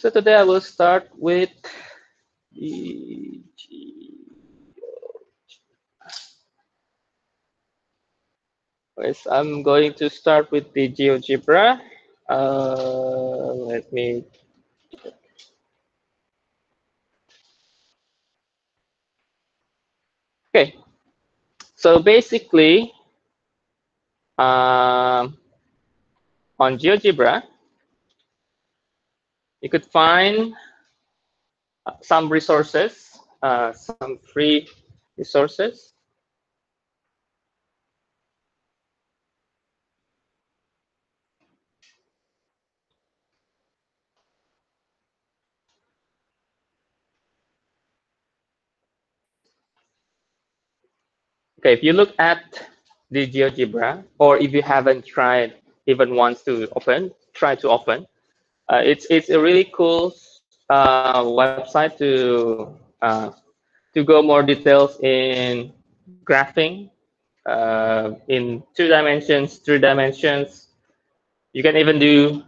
So today I will start with the Yes, I'm going to start with the GeoGebra. Uh, let me. Okay, so basically, um, on GeoGebra, you could find some resources, uh, some free resources. Okay, if you look at the GeoGebra, or if you haven't tried even once to open, try to open. Uh, it's it's a really cool uh, website to uh, to go more details in graphing uh, in two dimensions, three dimensions. You can even do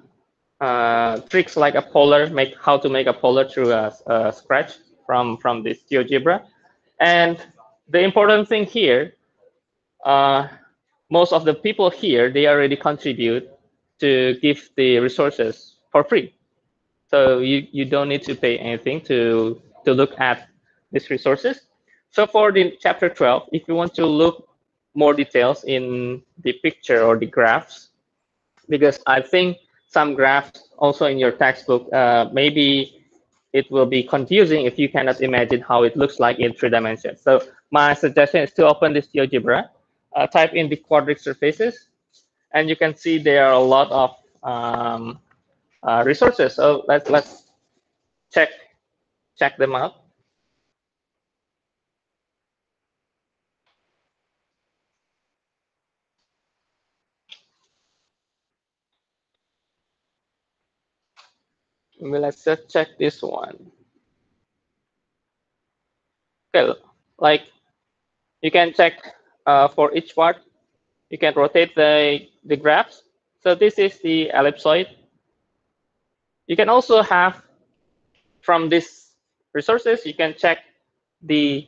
uh, tricks like a polar, make how to make a polar through a, a scratch from from this GeoGebra, and the important thing here, uh, most of the people here, they already contribute to give the resources for free. So you, you don't need to pay anything to, to look at these resources. So for the chapter 12, if you want to look more details in the picture or the graphs, because I think some graphs also in your textbook, uh, maybe it will be confusing if you cannot imagine how it looks like in three dimensions. So my suggestion is to open this GeoGebra, uh, type in the quadric surfaces, and you can see there are a lot of um, uh, resources. So let's let's check check them out. let's just check this one. Okay, like you can check uh, for each part. You can rotate the, the graphs. So this is the ellipsoid. You can also have, from these resources, you can check the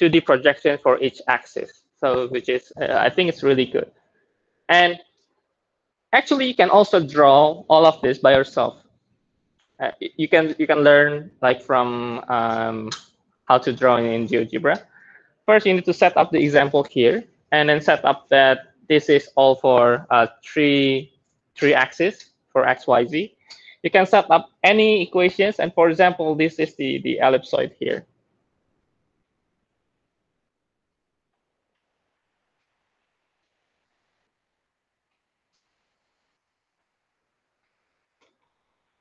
2D projection for each axis. So which is, uh, I think it's really good. And actually, you can also draw all of this by yourself. Uh, you can you can learn like from um, how to draw in GeoGebra. First, you need to set up the example here, and then set up that this is all for uh, three three axes for x, y, z. You can set up any equations, and for example, this is the the ellipsoid here.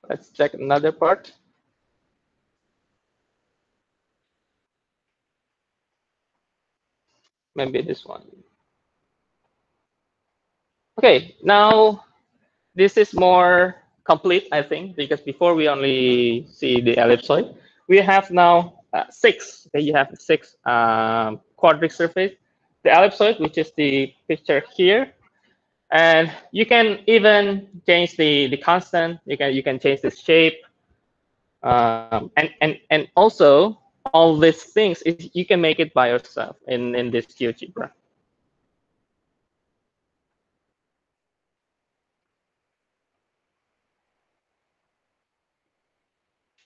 Let's check another part. maybe this one. Okay, now this is more complete, I think, because before we only see the ellipsoid. We have now uh, six. Okay, you have six um, quadric surface. The ellipsoid, which is the picture here, and you can even change the the constant. You can you can change the shape, um, and and and also all these things, is you can make it by yourself in, in this GeoGebra.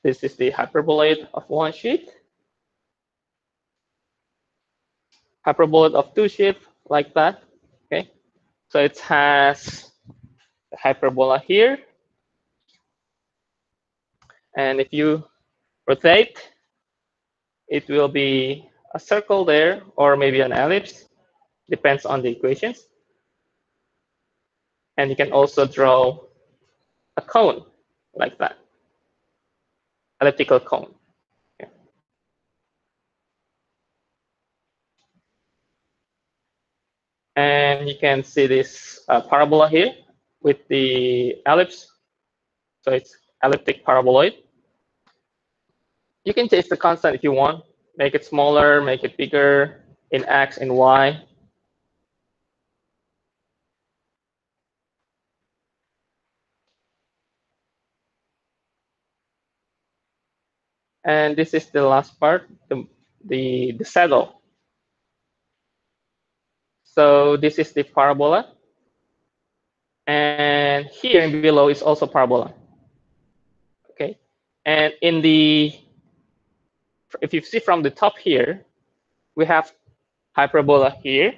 This is the hyperboloid of one sheet. Hyperboloid of two sheets, like that. Okay, so it has the hyperbola here. And if you rotate, it will be a circle there or maybe an ellipse, depends on the equations. And you can also draw a cone like that, elliptical cone. And you can see this uh, parabola here with the ellipse. So it's elliptic paraboloid. You can change the constant if you want. Make it smaller, make it bigger in X and Y. And this is the last part, the, the, the saddle. So this is the parabola. And here and below is also parabola. Okay. And in the, if you see from the top here, we have hyperbola here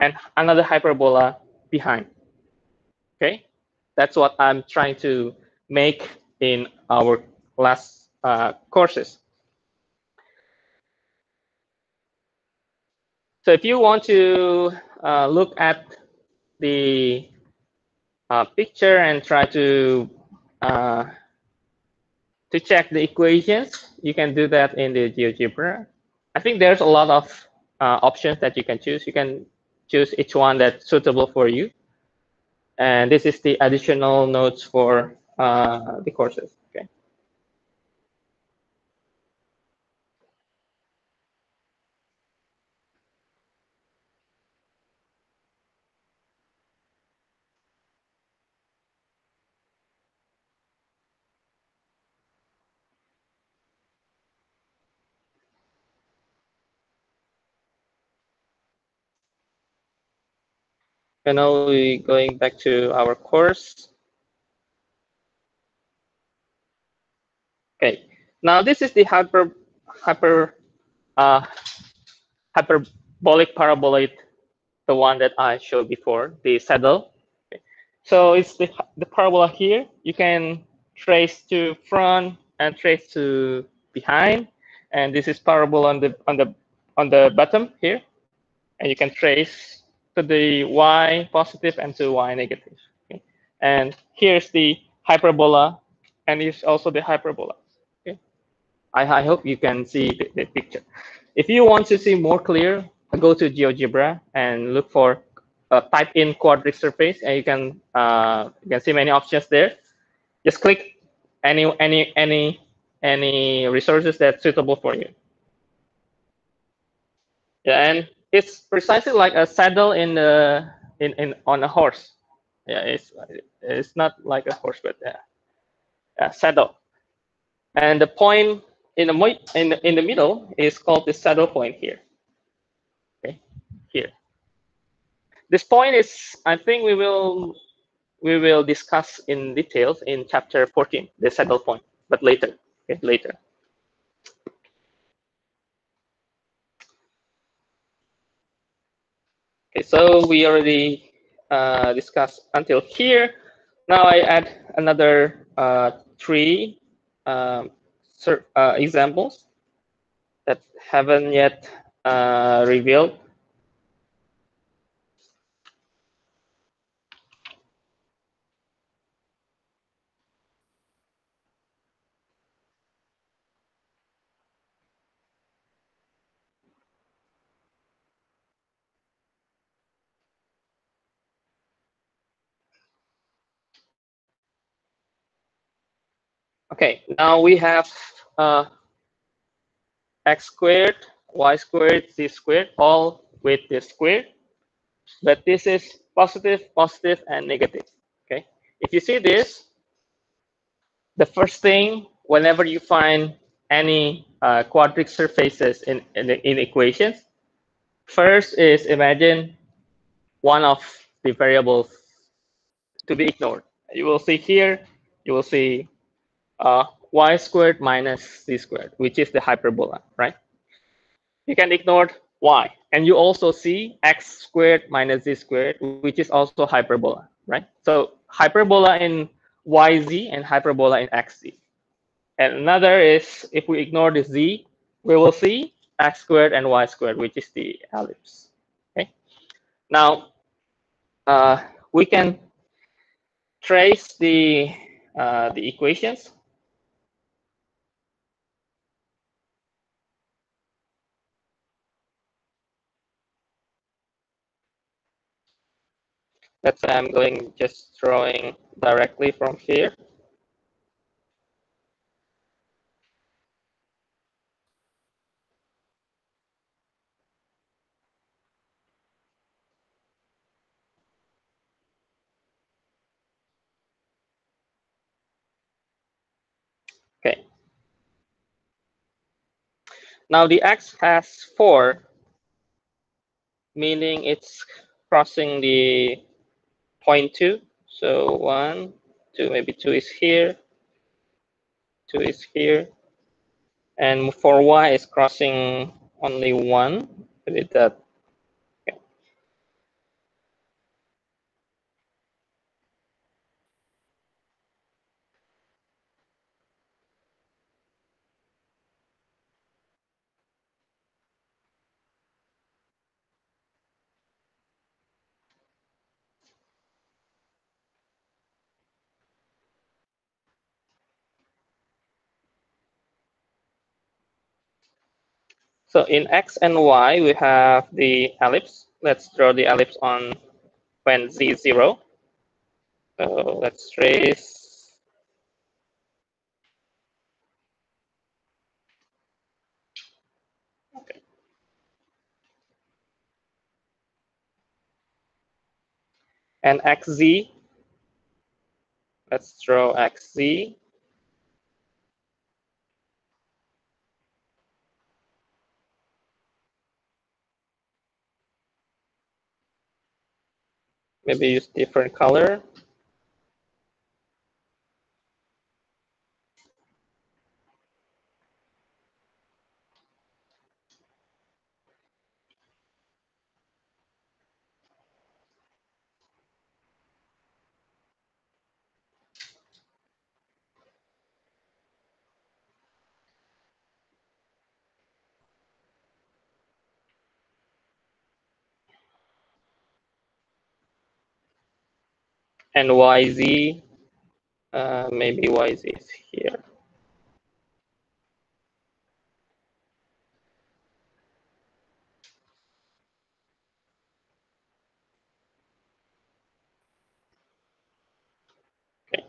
and another hyperbola behind. Okay. That's what I'm trying to make in our last uh, courses. So if you want to uh, look at the uh, picture and try to uh, to check the equations, you can do that in the GeoGebra. I think there's a lot of uh, options that you can choose. You can choose each one that's suitable for you. And this is the additional notes for uh, the courses. Okay. Now we're going back to our course. Okay, now this is the hyper hyper uh, hyperbolic paraboloid, the one that I showed before, the saddle. Okay. So it's the the parabola here. You can trace to front and trace to behind, and this is parabola on the on the on the bottom here, and you can trace to the y positive and to y negative. Okay? And here's the hyperbola, and it's also the hyperbola. Okay? I, I hope you can see the, the picture. If you want to see more clear, go to GeoGebra and look for uh, type in quadric surface, and you can uh, you can see many options there. Just click any any any any resources that's suitable for you. Yeah, and it's precisely like a saddle in the in, in on a horse. Yeah, it's it's not like a horse, but yeah, a saddle. And the point in the in the, in the middle is called the saddle point here. Okay, here. This point is, I think we will we will discuss in details in chapter 14, the saddle point, but later. Okay, later. Okay, so we already uh, discussed until here. Now I add another uh, three um, uh, examples that haven't yet uh, revealed. Okay, now we have uh, x squared, y squared, z squared, all with the square. But this is positive, positive, and negative. Okay, if you see this, the first thing, whenever you find any uh, quadric surfaces in, in, in equations, first is imagine one of the variables to be ignored. You will see here, you will see uh, y squared minus z squared, which is the hyperbola, right? You can ignore y. And you also see x squared minus z squared, which is also hyperbola, right? So hyperbola in yz and hyperbola in xz. And another is, if we ignore the z, we will see x squared and y squared, which is the ellipse. Okay. Now, uh, we can trace the uh, the equations That's why I'm going just drawing directly from here. Okay, Now the x has 4, meaning it's crossing the point 2. So 1, 2, maybe 2 is here, 2 is here. And for y is crossing only 1. With that So in x and y, we have the ellipse. Let's draw the ellipse on when z is 0. So let's trace okay. And xz, let's draw xz. Maybe use different color. And YZ, uh, maybe YZ is here. Okay.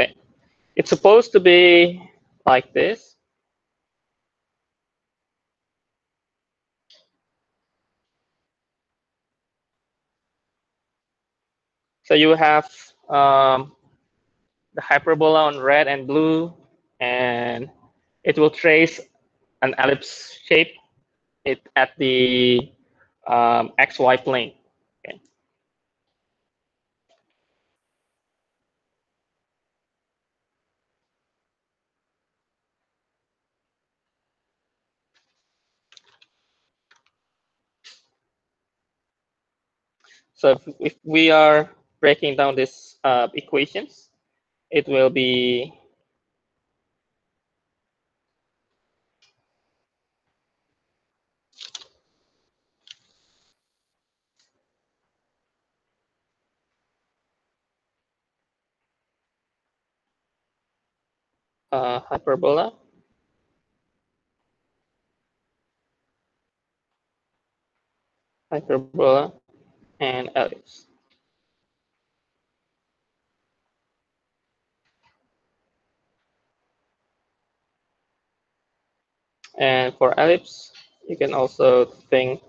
Okay. It's supposed to be like this. So you have um, the hyperbola on red and blue, and it will trace an ellipse shape it at the um, xy plane. Okay. So if, if we are breaking down these uh, equations, it will be uh, hyperbola. Hyperbola and ellipse. And for ellipse, you can also think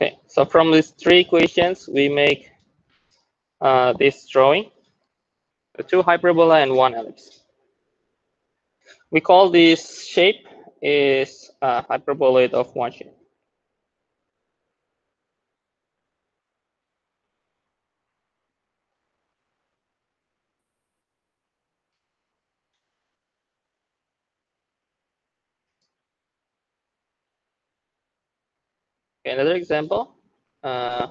Okay, so from these three equations, we make uh, this drawing, two hyperbola and one ellipse. We call this shape is a hyperboloid of one shape. Okay, another example. Uh,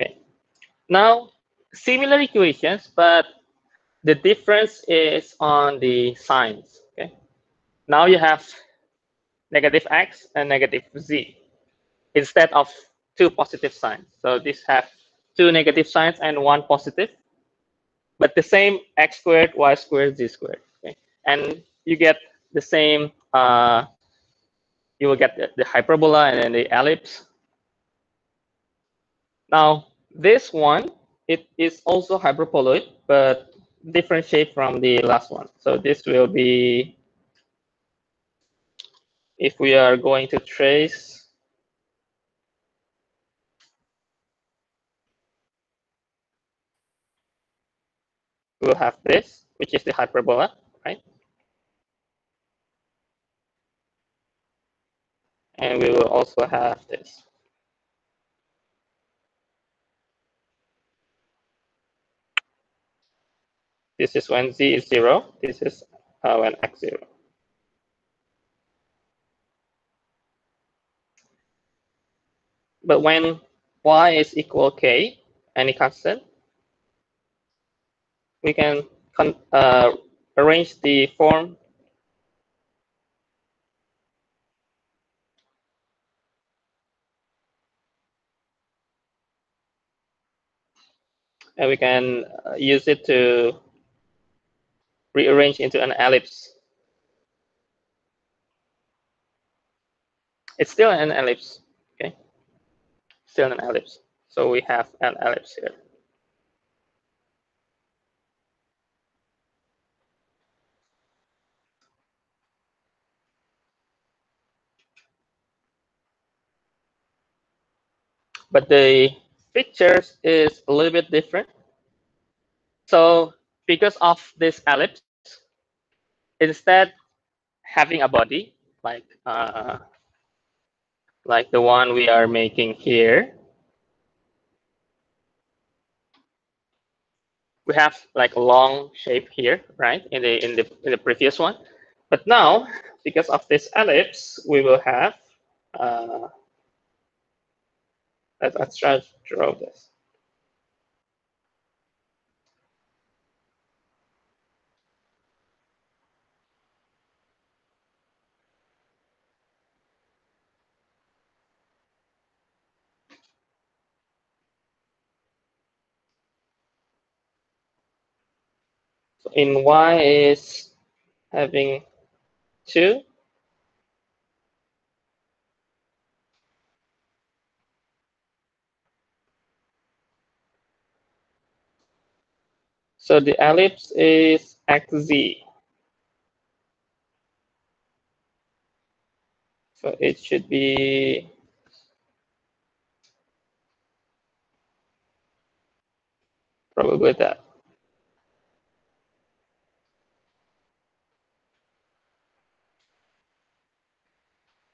okay. Now, similar equations, but the difference is on the signs. Okay. Now you have negative x and negative z instead of two positive signs. So this have two negative signs and one positive, but the same x squared, y squared, z squared. Okay? And you get the same, uh, you will get the, the hyperbola and then the ellipse. Now, this one, it is also hyperboloid, but different shape from the last one. So this will be, if we are going to trace we'll have this, which is the hyperbola, right? And we will also have this. This is when z is 0. This is uh, when x 0. But when y is equal k, any constant, we can uh, arrange the form and we can uh, use it to rearrange into an ellipse. It's still an ellipse, okay? Still an ellipse. So we have an ellipse here. But the pictures is a little bit different. So because of this ellipse, instead having a body like uh, like the one we are making here, we have like a long shape here, right? In the in the in the previous one, but now because of this ellipse, we will have uh, Try to draw this. In y is having 2, So the ellipse is xz. So it should be probably that.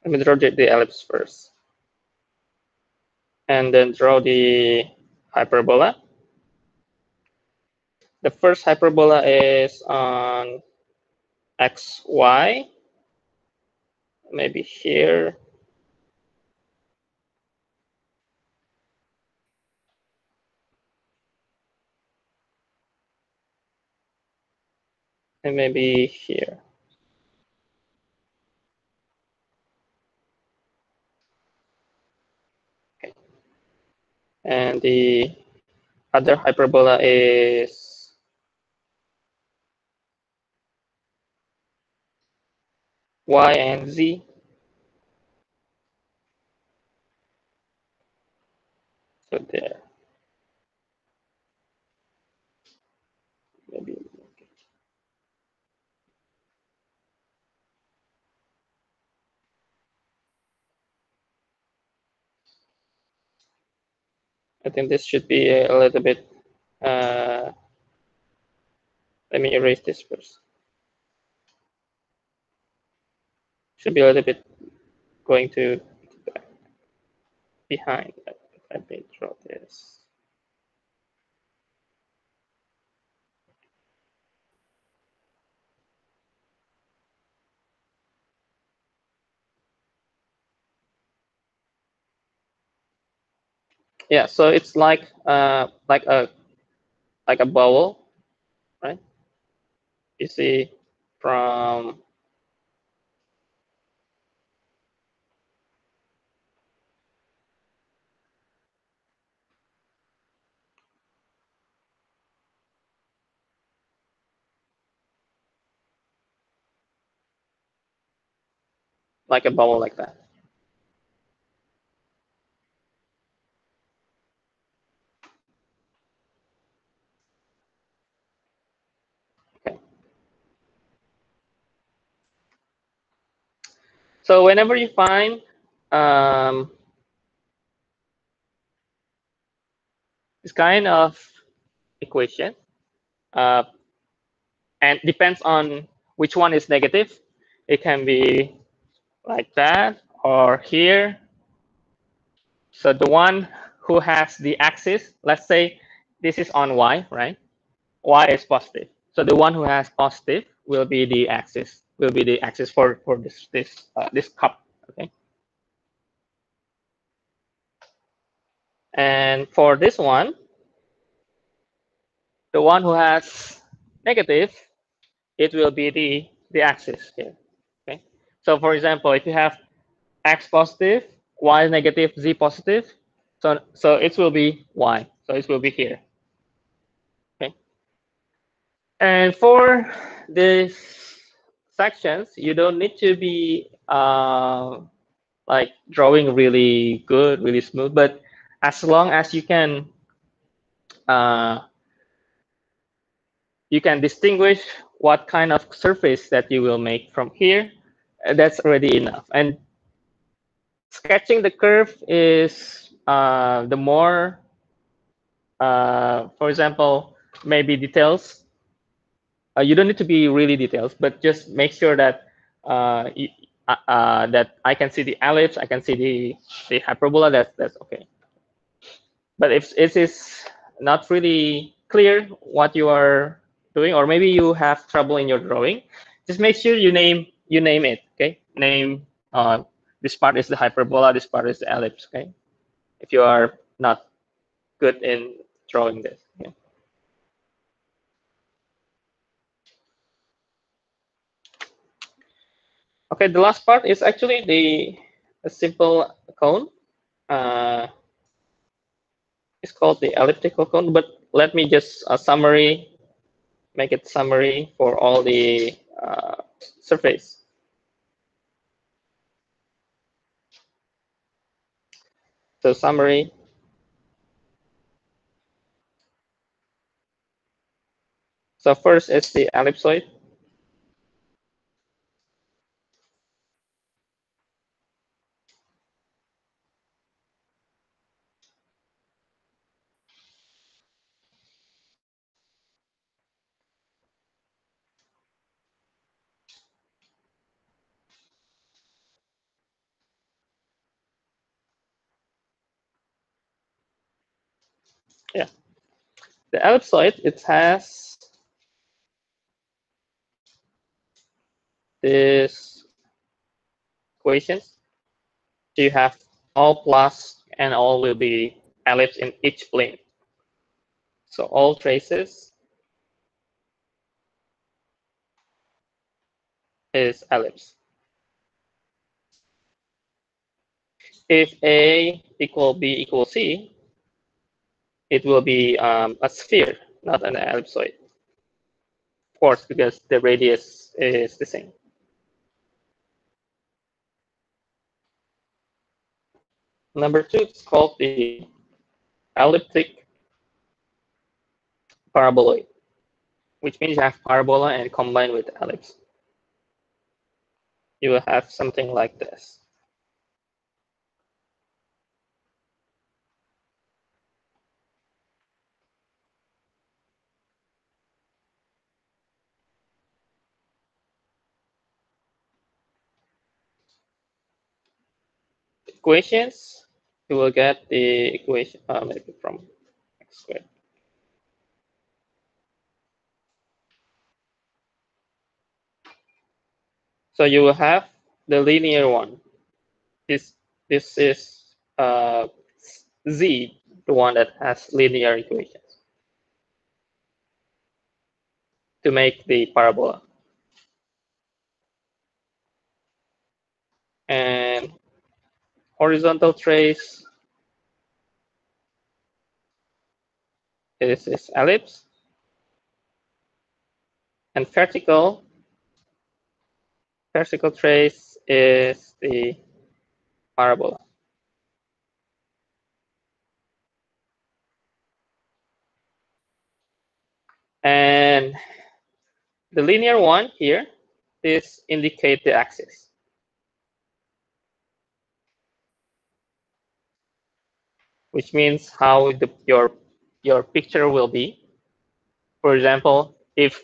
Let me draw the ellipse first. And then draw the hyperbola the first hyperbola is on xy, maybe here. And maybe here. Okay. And the other hyperbola is y and z. So there. Maybe. I think this should be a little bit, uh, let me erase this first. Should be a little bit going to behind. Let me draw this. Yeah, so it's like uh, like a like a bubble, right? You see from like a bubble like that. Okay. So whenever you find um, this kind of equation, uh, and depends on which one is negative, it can be like that or here. So the one who has the axis, let's say this is on y, right? y is positive. So the one who has positive will be the axis, will be the axis for, for this, this, uh, this cup, okay? And for this one, the one who has negative, it will be the, the axis here. So for example, if you have x positive, y negative, z positive, so, so it will be y. So it will be here. Okay. And for these sections, you don't need to be uh, like drawing really good, really smooth, but as long as you can uh, you can distinguish what kind of surface that you will make from here that's already enough. And sketching the curve is uh, the more, uh, for example, maybe details. Uh, you don't need to be really details, but just make sure that uh, uh, that I can see the ellipse, I can see the the hyperbola. That's that's okay. But if it is not really clear what you are doing, or maybe you have trouble in your drawing, just make sure you name you name it, okay? Name, uh, this part is the hyperbola, this part is the ellipse, okay? If you are not good in drawing this. Okay? Okay, the last part is actually the simple cone. Uh, it's called the elliptical cone, but let me just a summary, make it summary for all the uh, surface. So summary. So first is the ellipsoid. The ellipsoid, it has this equations. So you have all plus and all will be ellipse in each plane. So all traces is ellipse. If A equal B equal C, it will be um, a sphere, not an ellipsoid. Of course, because the radius is the same. Number two is called the elliptic paraboloid, which means you have parabola and combined with ellipse. You will have something like this. Equations, you will get the equation uh, maybe from x squared. So you will have the linear one. This this is uh, z, the one that has linear equations to make the parabola. And horizontal trace is this ellipse. And vertical, vertical trace is the parabola. And the linear one here, this indicate the axis. Which means how the, your, your picture will be. For example, if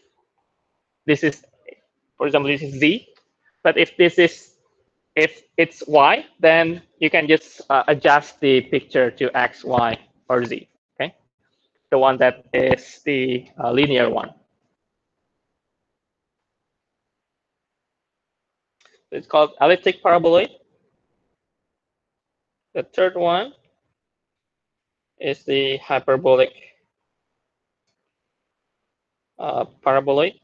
this is, for example, this is Z, but if this is, if it's Y, then you can just uh, adjust the picture to X, Y, or Z, okay? The one that is the uh, linear one. It's called elliptic paraboloid. The third one is the hyperbolic uh, paraboloid.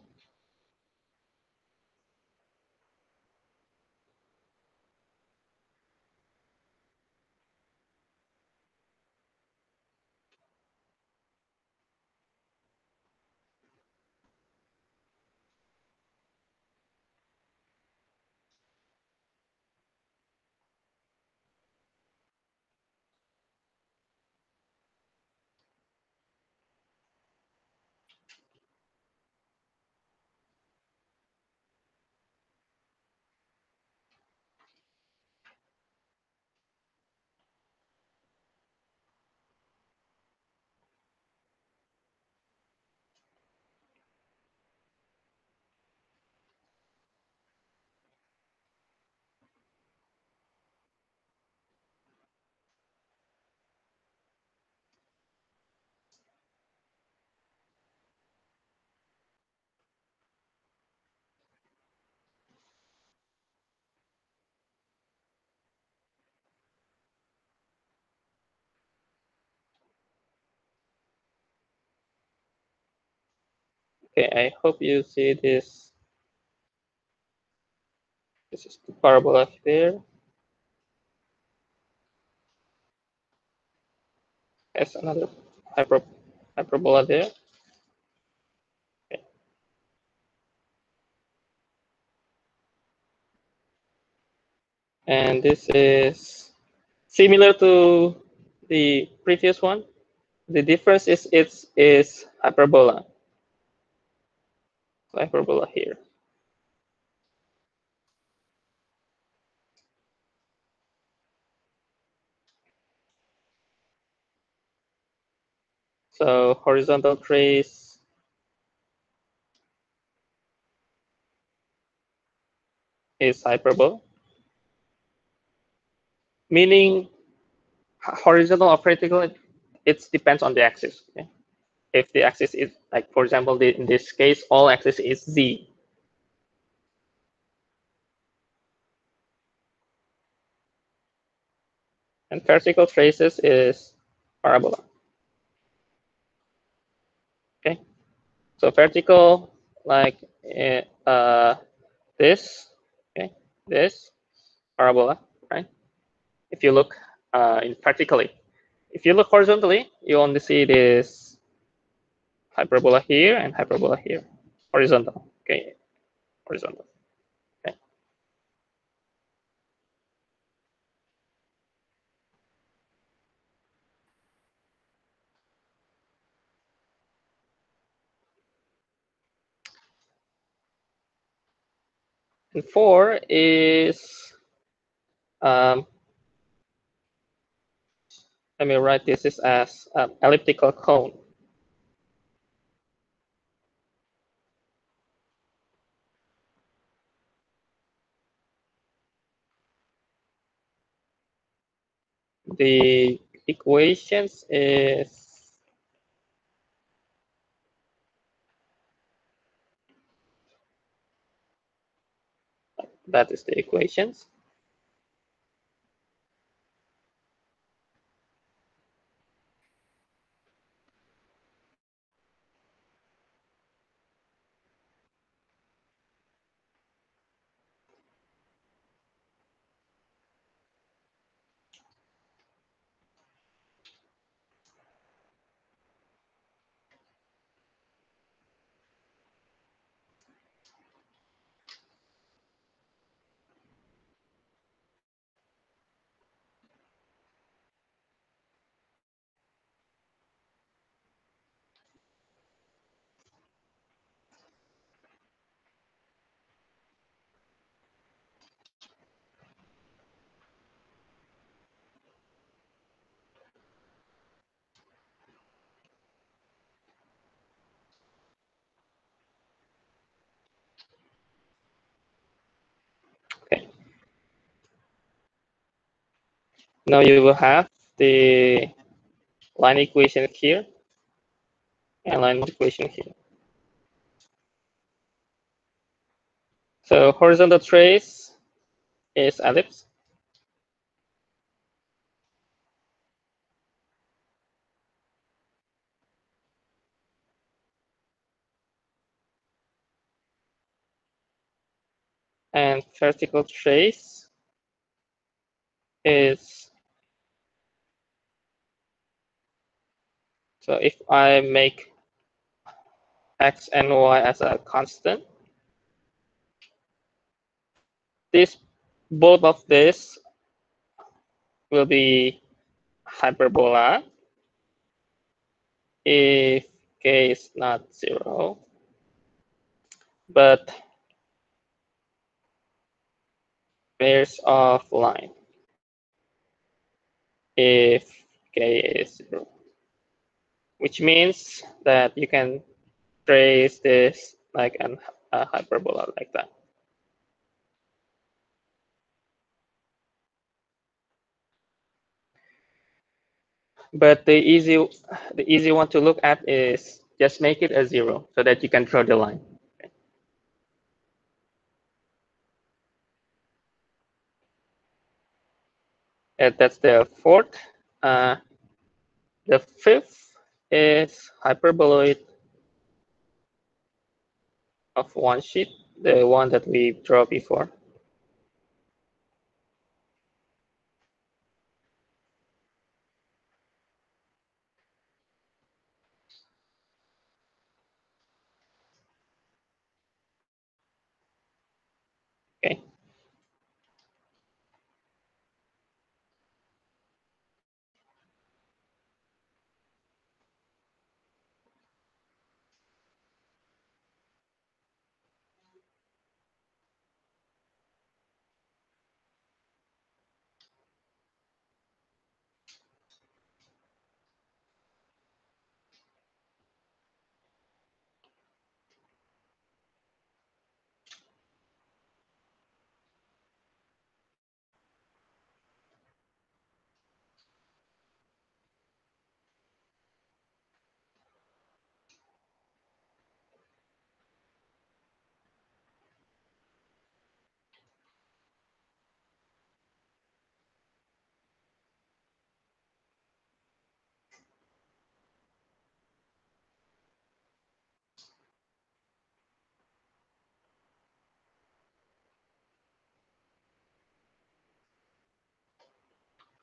Okay, I hope you see this. This is the parabola there. There's another hyper, hyperbola there. Okay. And this is similar to the previous one. The difference is it's is hyperbola hyperbola here. So horizontal trace is hyperbola, meaning horizontal or vertical, it, it depends on the axis. Okay? if the axis is like, for example, the, in this case, all axis is z. And vertical traces is parabola. Okay, so vertical like uh, this, okay, this parabola, right? If you look uh, in vertically, if you look horizontally, you only see this hyperbola here and hyperbola here, horizontal, okay, horizontal. Okay. And four is, um, let me write this as um, elliptical cone. The equations is that is the equations. Now you will have the line equation here and line equation here. So horizontal trace is ellipse. And vertical trace is So if I make x and y as a constant, this both of this will be hyperbola. If k is not zero, but pairs of line. If k is zero which means that you can trace this like an, a hyperbola like that. But the easy, the easy one to look at is just make it a zero so that you can draw the line. And that's the fourth. Uh, the fifth is hyperboloid of one sheet, the one that we draw before. Okay.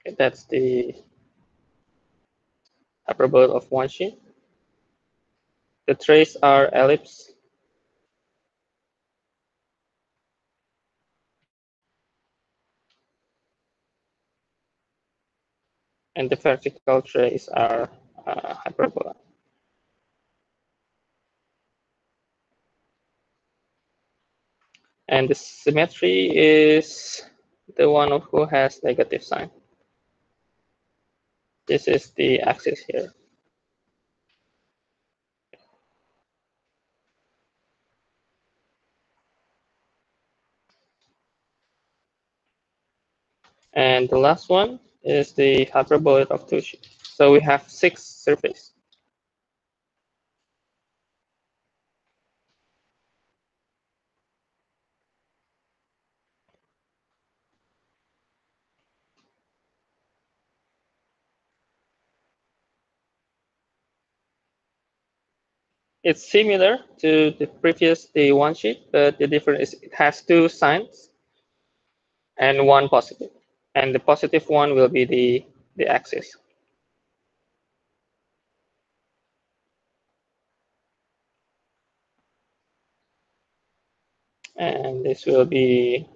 Okay, that's the hyperbola of one sheet. The trace are ellipse. And the vertical trace are uh, hyperbola. And the symmetry is the one of who has negative sign. This is the axis here. And the last one is the hyperbola of sheets. So we have six surface. It's similar to the previous the one sheet, but the difference is it has two signs and one positive. And the positive one will be the, the axis. And this will be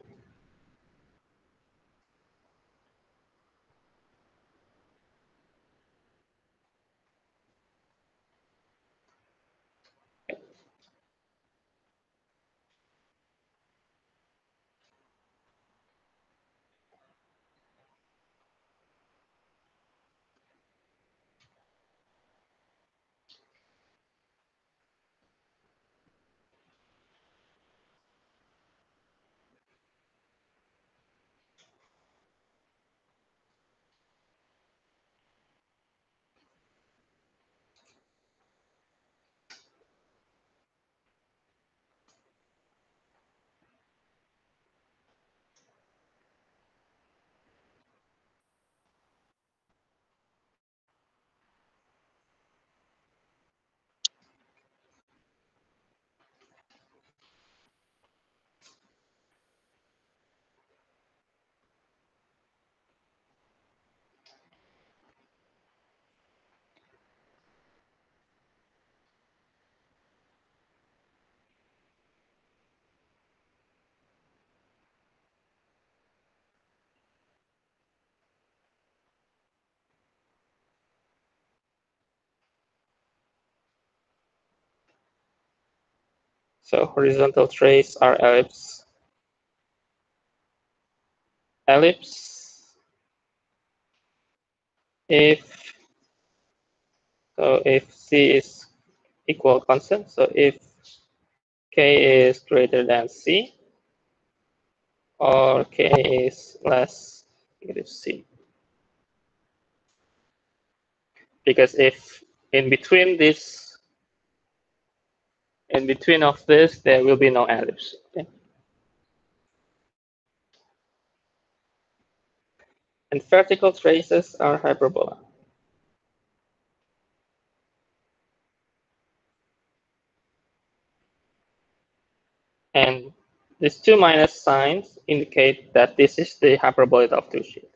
So horizontal trace are ellipse. Ellipse. If so, if c is equal constant, so if k is greater than c, or k is less negative c. Because if in between this in between of this, there will be no ellipse. Okay? And vertical traces are hyperbola. And these two minus signs indicate that this is the hyperbola of two sheets.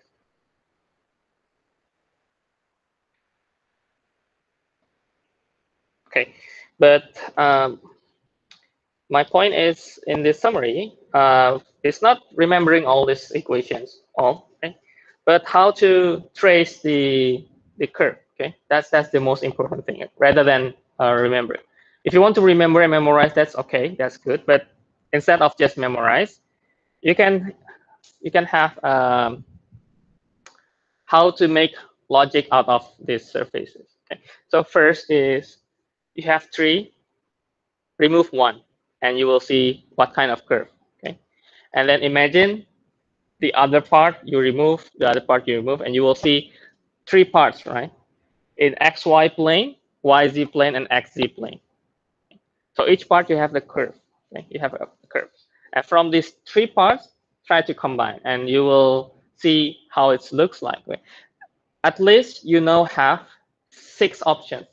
Okay, but um, my point is in this summary, uh, it's not remembering all these equations all, okay? but how to trace the the curve. Okay, that's that's the most important thing rather than uh, remember. If you want to remember and memorize, that's okay, that's good. But instead of just memorize, you can you can have um, how to make logic out of these surfaces. Okay, so first is you have three, remove one, and you will see what kind of curve. Okay, and then imagine the other part you remove, the other part you remove, and you will see three parts, right? In XY plane, YZ plane, and XZ plane. So each part you have the curve. Okay? You have a curve. And from these three parts, try to combine, and you will see how it looks like. At least you now have six options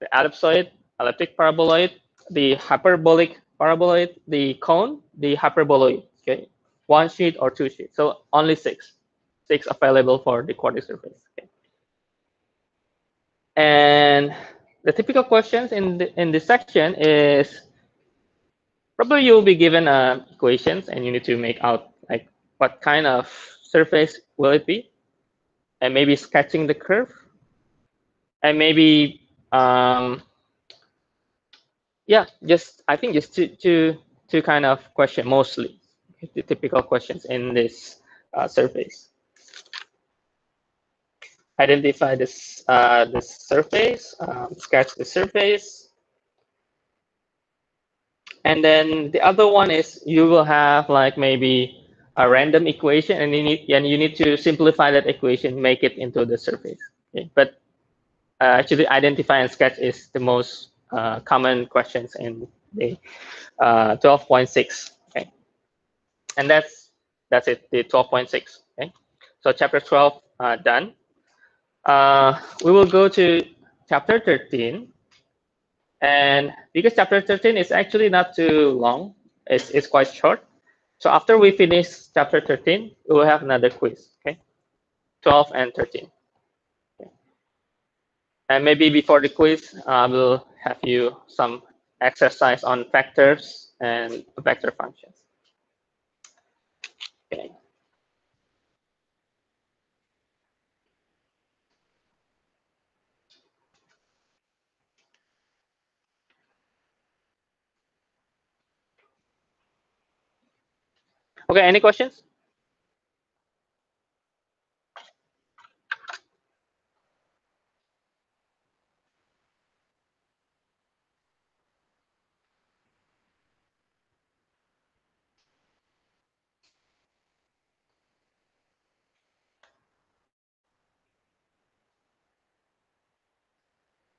the ellipsoid, elliptic paraboloid, the hyperbolic paraboloid, the cone, the hyperboloid. Okay, one sheet or two sheets. So only six, six available for the quadratic surface. Okay. And the typical questions in the, in this section is probably you'll be given uh, equations and you need to make out like what kind of surface will it be, and maybe sketching the curve, and maybe um, yeah, just I think just two, two, two kind of question mostly the typical questions in this uh, surface. Identify this uh, this surface, um, sketch the surface, and then the other one is you will have like maybe a random equation and you need and you need to simplify that equation, make it into the surface. Okay? But actually identify and sketch is the most uh, common questions in the uh, 12.6. Okay, and that's that's it. The 12.6. Okay, so chapter 12 uh, done. Uh, we will go to chapter 13, and because chapter 13 is actually not too long, it's it's quite short. So after we finish chapter 13, we will have another quiz. Okay, 12 and 13. And maybe before the quiz, I will have you some exercise on vectors and vector functions. Okay. Okay, any questions?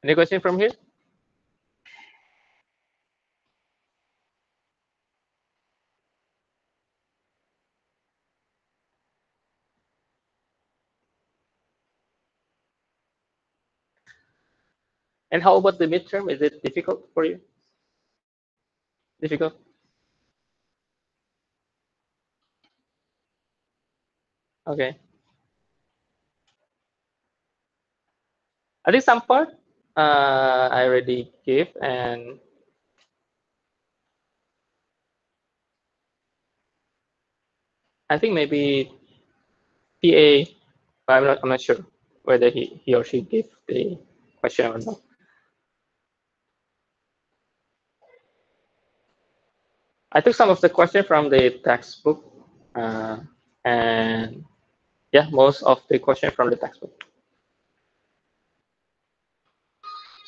Any question from here? And how about the midterm? Is it difficult for you? Difficult? Okay. I think some part uh, I already gave and I think maybe PA, I'm not, I'm not sure whether he, he or she gave the question or not. I took some of the question from the textbook uh, and yeah, most of the question from the textbook.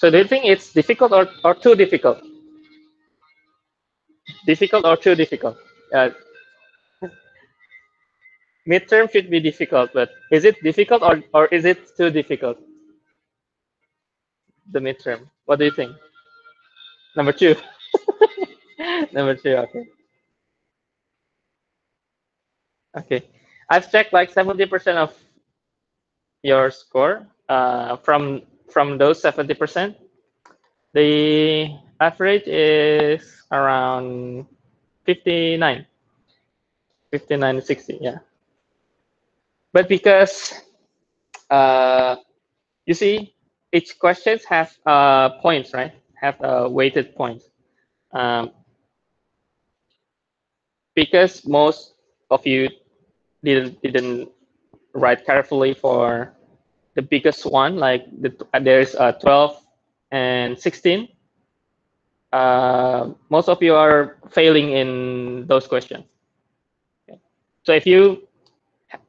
So do you think it's difficult or, or too difficult? Difficult or too difficult? Uh, midterm should be difficult, but is it difficult or, or is it too difficult? The midterm. What do you think? Number two. Number two, okay. Okay. I've checked like 70% of your score uh, from from those 70%. The average is around 59. 59 60, yeah. But because uh, you see, each question has uh, points, right? Have uh, weighted points. Um, because most of you didn't didn't write carefully for the biggest one, like the, there's uh, 12 and 16. Uh, most of you are failing in those questions. Okay. So if you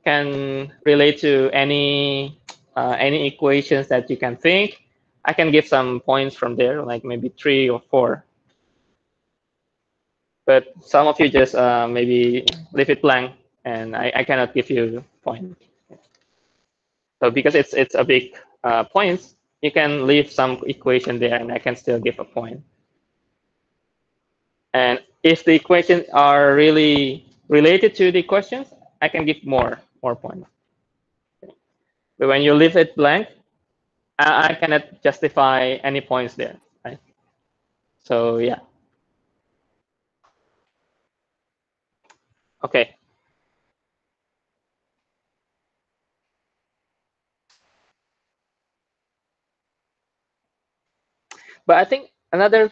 can relate to any uh, any equations that you can think, I can give some points from there, like maybe three or four but some of you just uh, maybe leave it blank and I, I cannot give you point. So because it's it's a big uh, points, you can leave some equation there and I can still give a point. And if the equations are really related to the questions, I can give more more points. But when you leave it blank, I, I cannot justify any points there. Right? So yeah. Okay. But I think another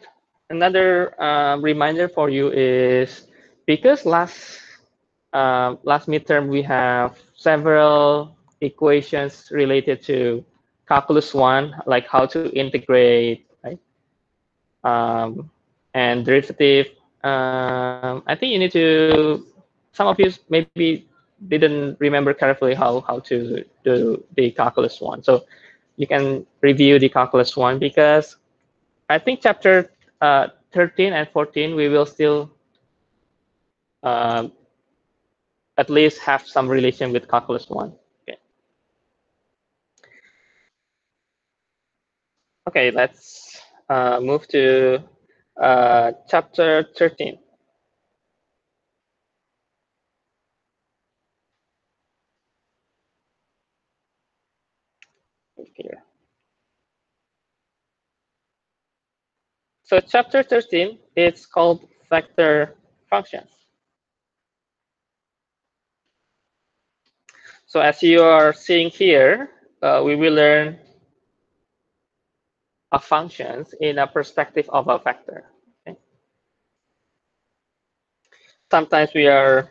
another uh, reminder for you is because last uh, last midterm we have several equations related to calculus one, like how to integrate, right? Um, and derivative. Um, I think you need to some of you maybe didn't remember carefully how, how to do the calculus one. So you can review the calculus one because I think chapter uh, 13 and 14, we will still uh, at least have some relation with calculus one. Okay. Okay, let's uh, move to uh, chapter 13. Here. So chapter 13, it's called vector functions. So as you are seeing here, uh, we will learn a functions in a perspective of a vector. Okay? Sometimes we are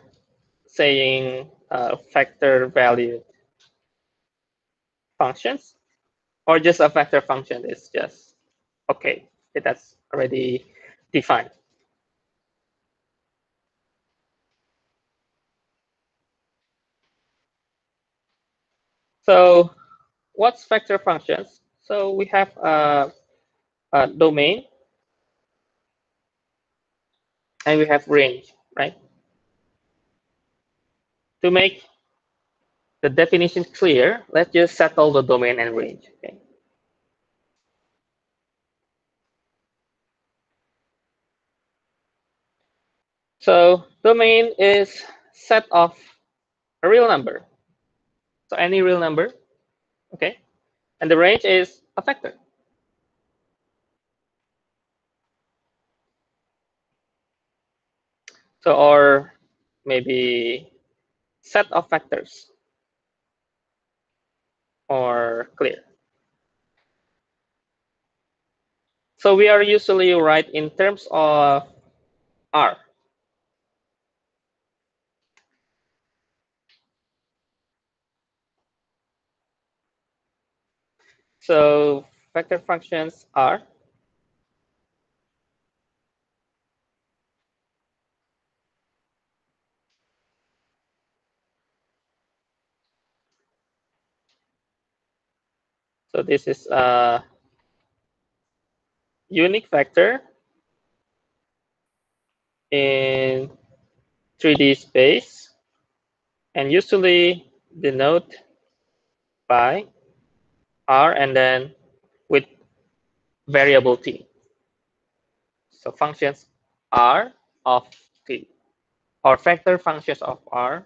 saying uh, vector valued functions or just a vector function is just okay. That's already defined. So what's vector functions? So we have a, a domain and we have range, right? To make the definition clear, let's just settle the domain and range. Okay. So domain is set of a real number. So any real number, okay? And the range is a vector. So or maybe set of vectors or clear. So we are usually write in terms of R. So vector functions are So this is a unique vector in 3D space and usually denote by R and then with variable t. So functions R of t or vector functions of R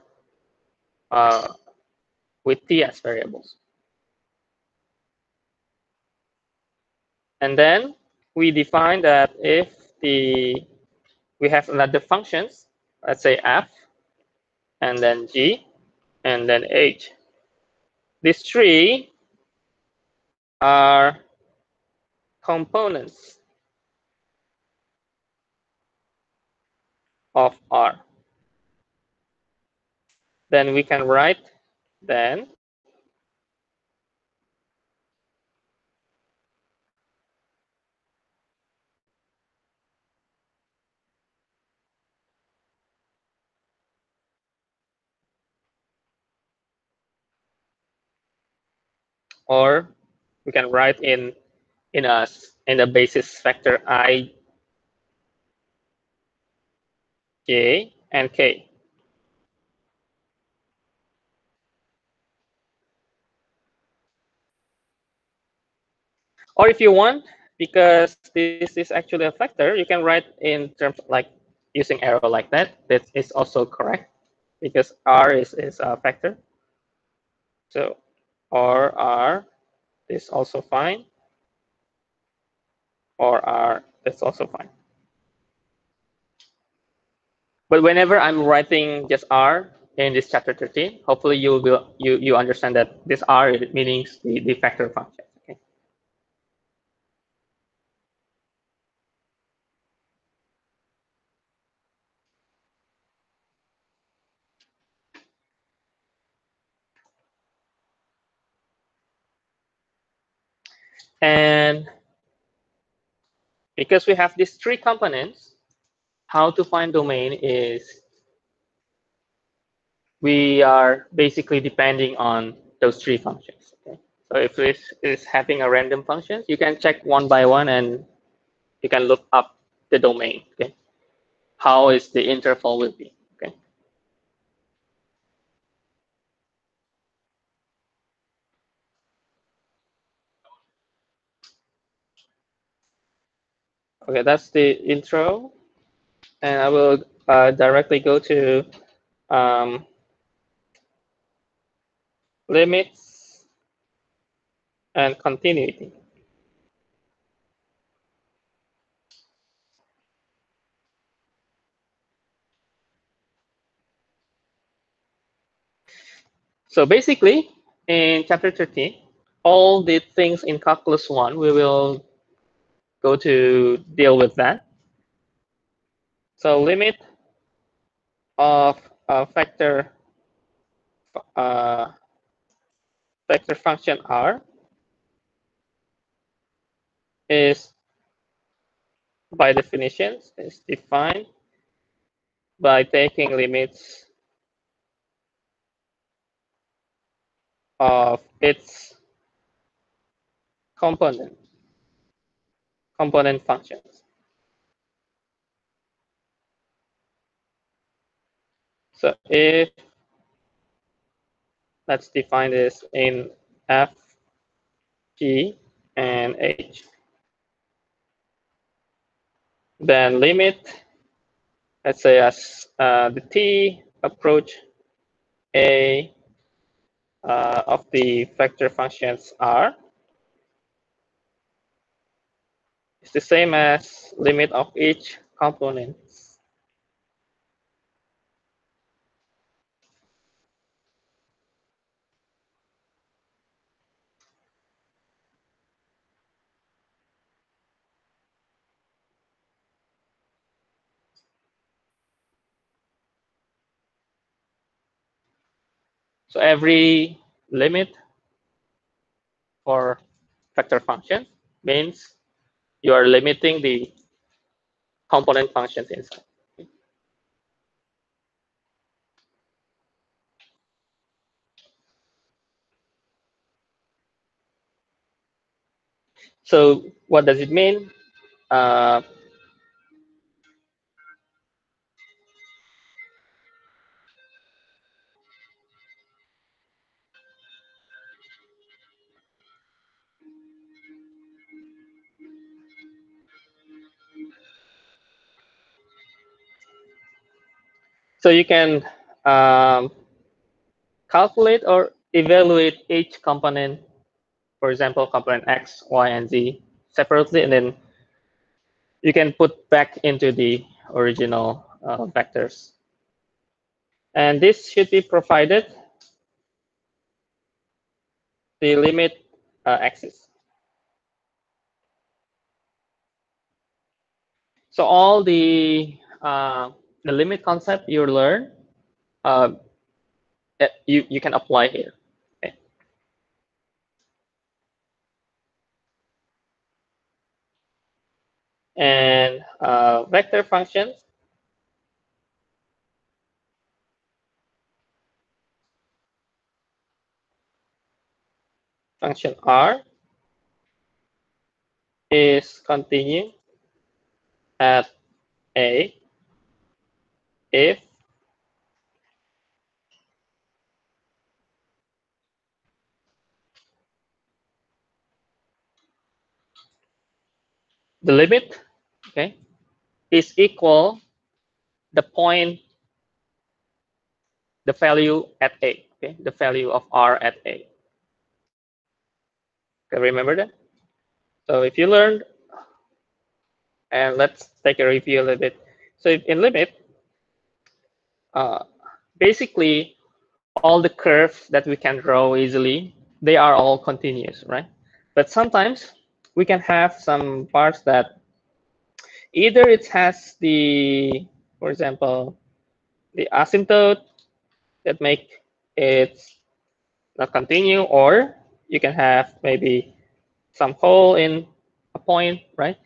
uh, with t as variables. And then we define that if the we have another functions, let's say f, and then g, and then h. These three are components of R. Then we can write then or we can write in in a in a basis vector i j and k. Or if you want because this is actually a vector you can write in terms like using arrow like that. That is also correct because r is is a vector. So r r is also fine, or R that's also fine. But whenever I'm writing just R in this chapter 13, hopefully you will you you understand that this R means the, the vector function. Okay. And because we have these three components, how to find domain is we are basically depending on those three functions. Okay? So if this is having a random function, you can check one by one and you can look up the domain. Okay, how is the interval will be. Okay, Okay, that's the intro. And I will uh, directly go to um, limits and continuity. So basically, in chapter 13, all the things in calculus 1, we will go to deal with that. So limit of a vector uh, vector function r is by definition is defined by taking limits of its component component functions. So if let's define this in f, g, and h, then limit, let's say as uh, the t approach a uh, of the vector functions r is the same as limit of each component. So every limit for vector function means you are limiting the component functions inside. So what does it mean? Uh, So you can um, calculate or evaluate each component, for example, component X, Y, and Z separately, and then you can put back into the original uh, vectors. And this should be provided the limit uh, axis. So all the uh, the limit concept you learn, uh, you, you can apply here. And uh, vector functions. Function R is continue at A if the limit okay is equal the point the value at a okay the value of r at a. Okay remember that? So if you learned and let's take a review a little bit. So in limit uh, basically all the curves that we can draw easily, they are all continuous, right? But sometimes we can have some parts that either it has the, for example, the asymptote that make it not continue, or you can have maybe some hole in a point, right?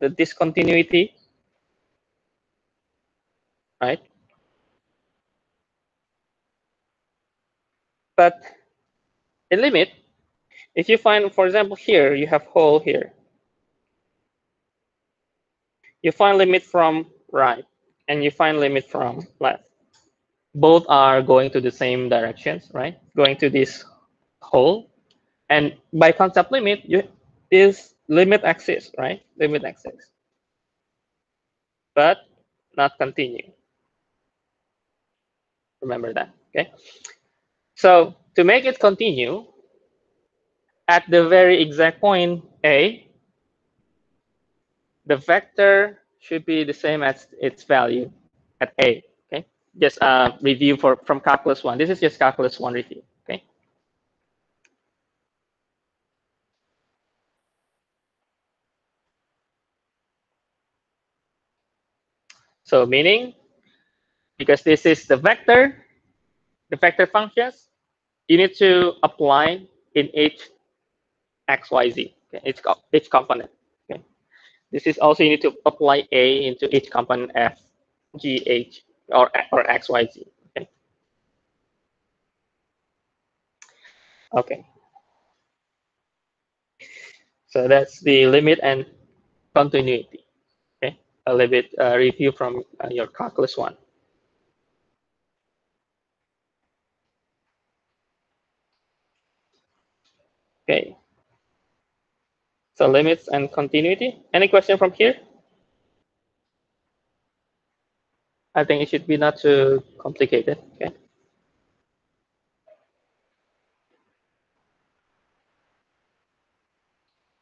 The discontinuity, right? But a limit, if you find, for example, here, you have hole here. You find limit from right, and you find limit from left. Both are going to the same directions, right? Going to this hole. And by concept limit, you is limit axis, right? Limit axis. but not continue. Remember that, okay? So to make it continue, at the very exact point A, the vector should be the same as its value at A, okay? Just a uh, review for from calculus one. This is just calculus one review, okay? So meaning, because this is the vector, the vector functions, you need to apply in each x, y, z, okay, each, each component. Okay. This is also you need to apply a into each component f, g, h, or, or x, y, z. Okay. Okay. So that's the limit and continuity. Okay, a little bit uh, review from uh, your calculus one. Okay. So limits and continuity. Any question from here? I think it should be not too complicated. Okay.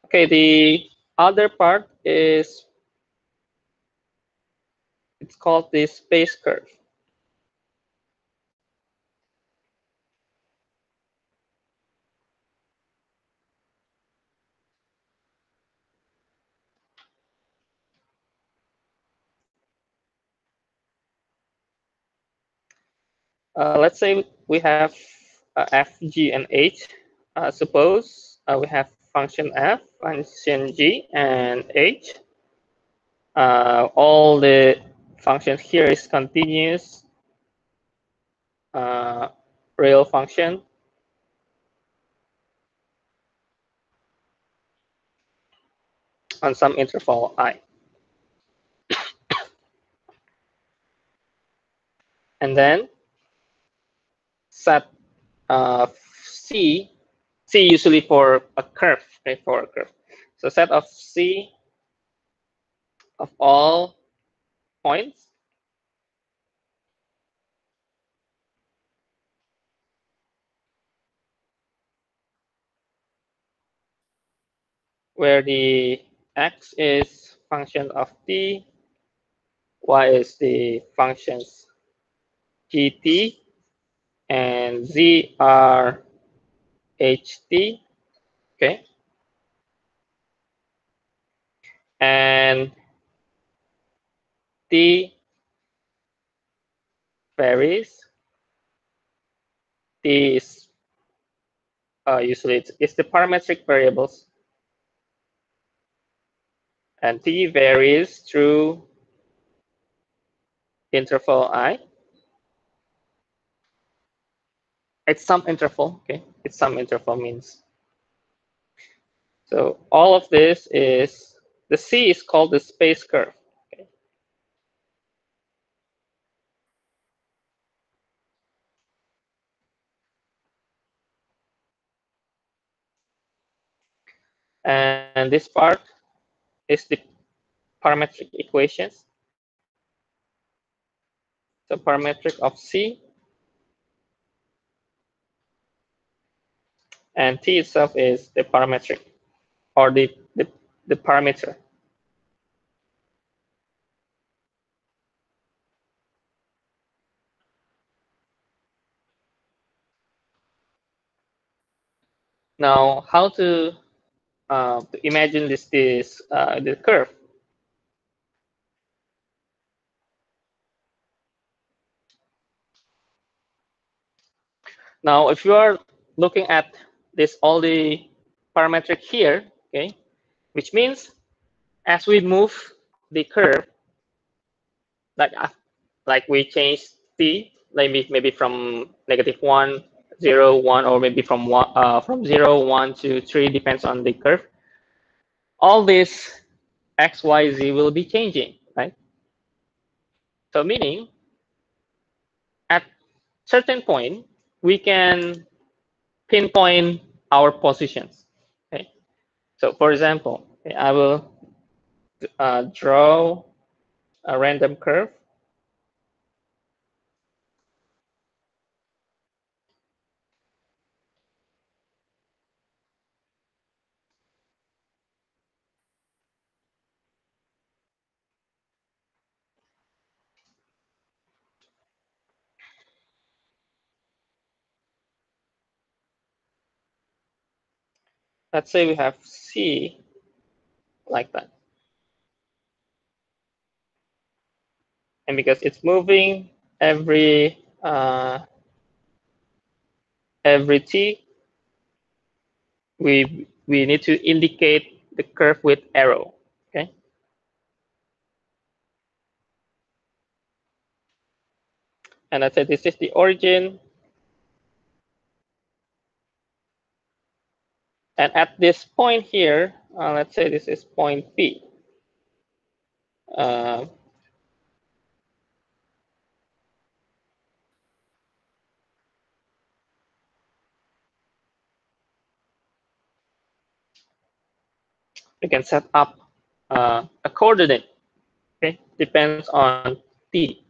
Okay, the other part is it's called the space curve. Let's say we have uh, f, g, and h. Uh, suppose uh, we have function f, function g, and h. Uh, all the functions here is continuous uh, real function. on some interval i. and then set of uh, C, C usually for a curve, okay, for a curve. So set of C of all points where the x is function of t, y is the functions gt, and Z R H T. Okay. And T varies. T is uh, usually it's, it's the parametric variables. And T varies through interval I. it's some interval, okay? It's some interval means. So all of this is, the C is called the space curve. Okay? And this part is the parametric equations. The parametric of C and t itself is the parametric or the, the, the parameter. Now, how to, uh, imagine this this uh, the curve? Now, if you are looking at this all the parametric here, okay, which means as we move the curve, like uh, like we change t, maybe maybe from negative one, zero, one, or maybe from one uh, from zero, one to three, depends on the curve. All this x, y, z will be changing, right? So meaning at certain point we can pinpoint our positions. Okay, so for example, I will uh, draw a random curve. Let's say we have C like that. And because it's moving every uh, every t, we we need to indicate the curve with arrow. Okay. And I said this is the origin. And at this point here, uh, let's say this is point P. Uh, we can set up uh, a coordinate. Okay, depends on t.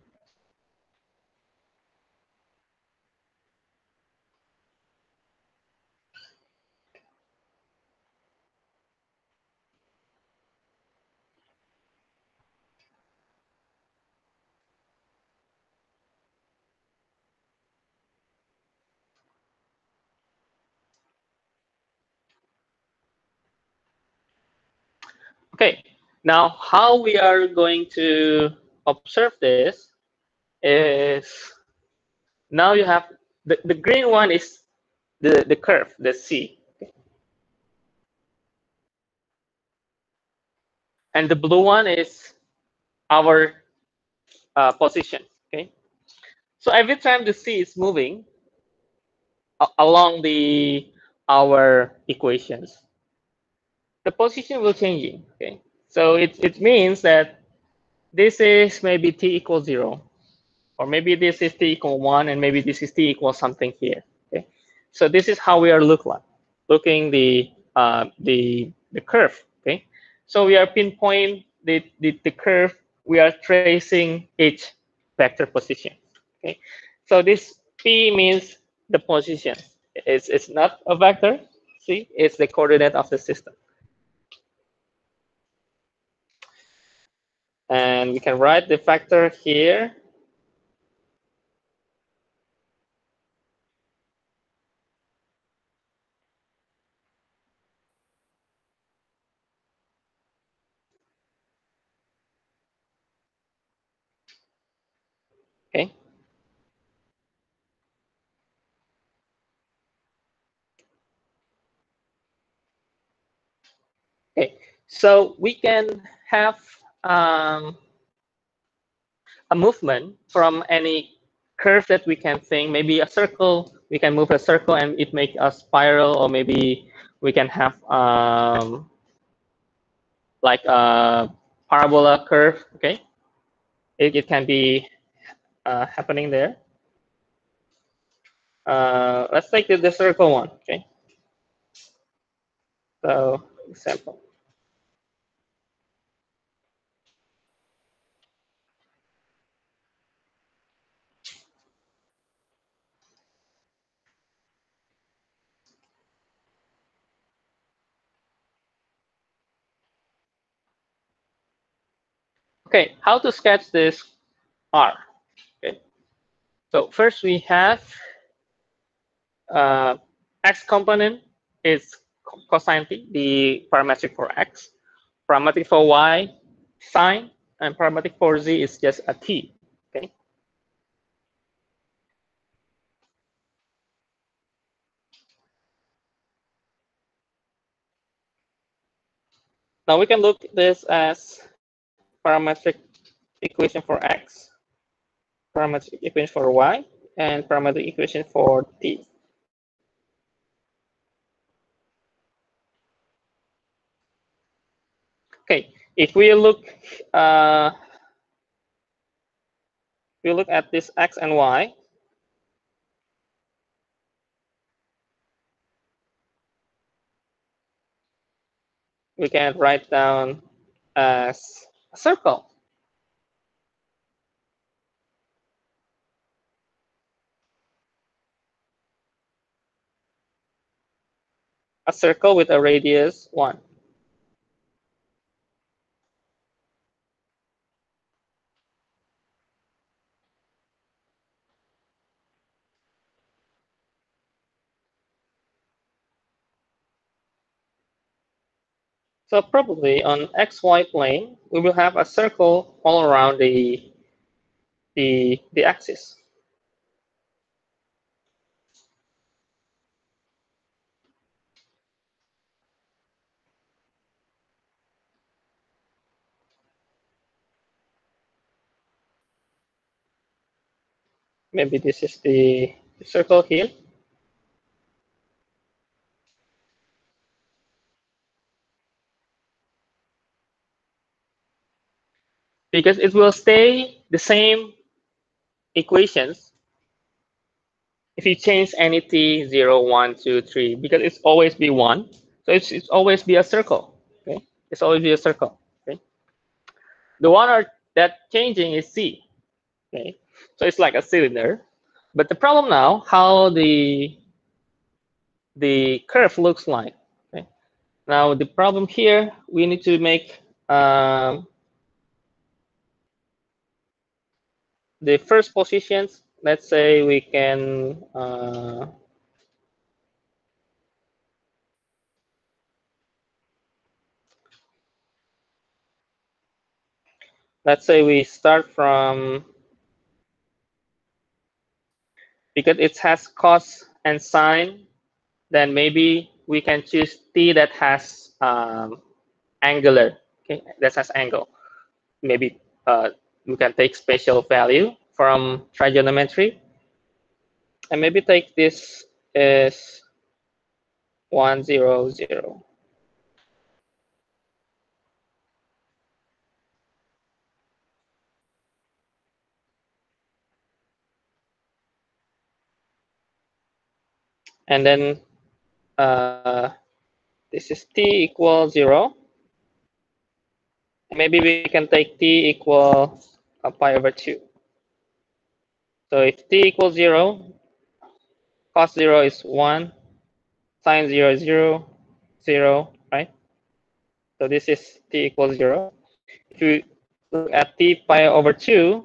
Okay, now how we are going to observe this is now you have the, the green one is the, the curve, the C. And the blue one is our uh, position, okay? So every time the C is moving along the our equations, the position will changing. Okay, so it it means that this is maybe t equals zero, or maybe this is t equal one, and maybe this is t equals something here. Okay, so this is how we are look like looking the uh, the the curve. Okay, so we are pinpoint the, the the curve. We are tracing each vector position. Okay, so this p means the position. It's it's not a vector. See, it's the coordinate of the system. And we can write the factor here. Okay. Okay, so we can have um, a movement from any curve that we can think, maybe a circle, we can move a circle and it make a spiral, or maybe we can have um, like a parabola curve, okay? It, it can be uh, happening there. Uh, let's take the, the circle one, okay? So, example. Okay, how to sketch this R? Okay, so first we have uh, x component is cosine t, the parametric for x. Parametric for y, sine, and parametric for z is just a t. Okay. Now we can look this as parametric equation for x, parametric equation for y, and parametric equation for t. Okay, if we look, uh, we look at this x and y. We can write down as a circle. A circle with a radius 1. So probably on xy plane, we will have a circle all around the, the, the axis. Maybe this is the circle here. Because it will stay the same equations if you change any t 0, 1, 2, 3, because it's always be 1. So it's, it's always be a circle. Okay, It's always be a circle. Okay, The one are, that changing is c. Okay, So it's like a cylinder. But the problem now, how the the curve looks like. Okay? Now the problem here, we need to make um, the first positions, let's say we can uh, let's say we start from because it has cos and sine, then maybe we can choose t that has um, angular, okay, that has angle. Maybe uh, we can take spatial value from trigonometry and maybe take this as 1, 0, 0. And then uh, this is t equal 0. Maybe we can take t equal uh, pi over 2. So if t equals 0, cos 0 is 1, sine 0 is 0, 0, right? So this is t equals 0. If you look at t pi over 2,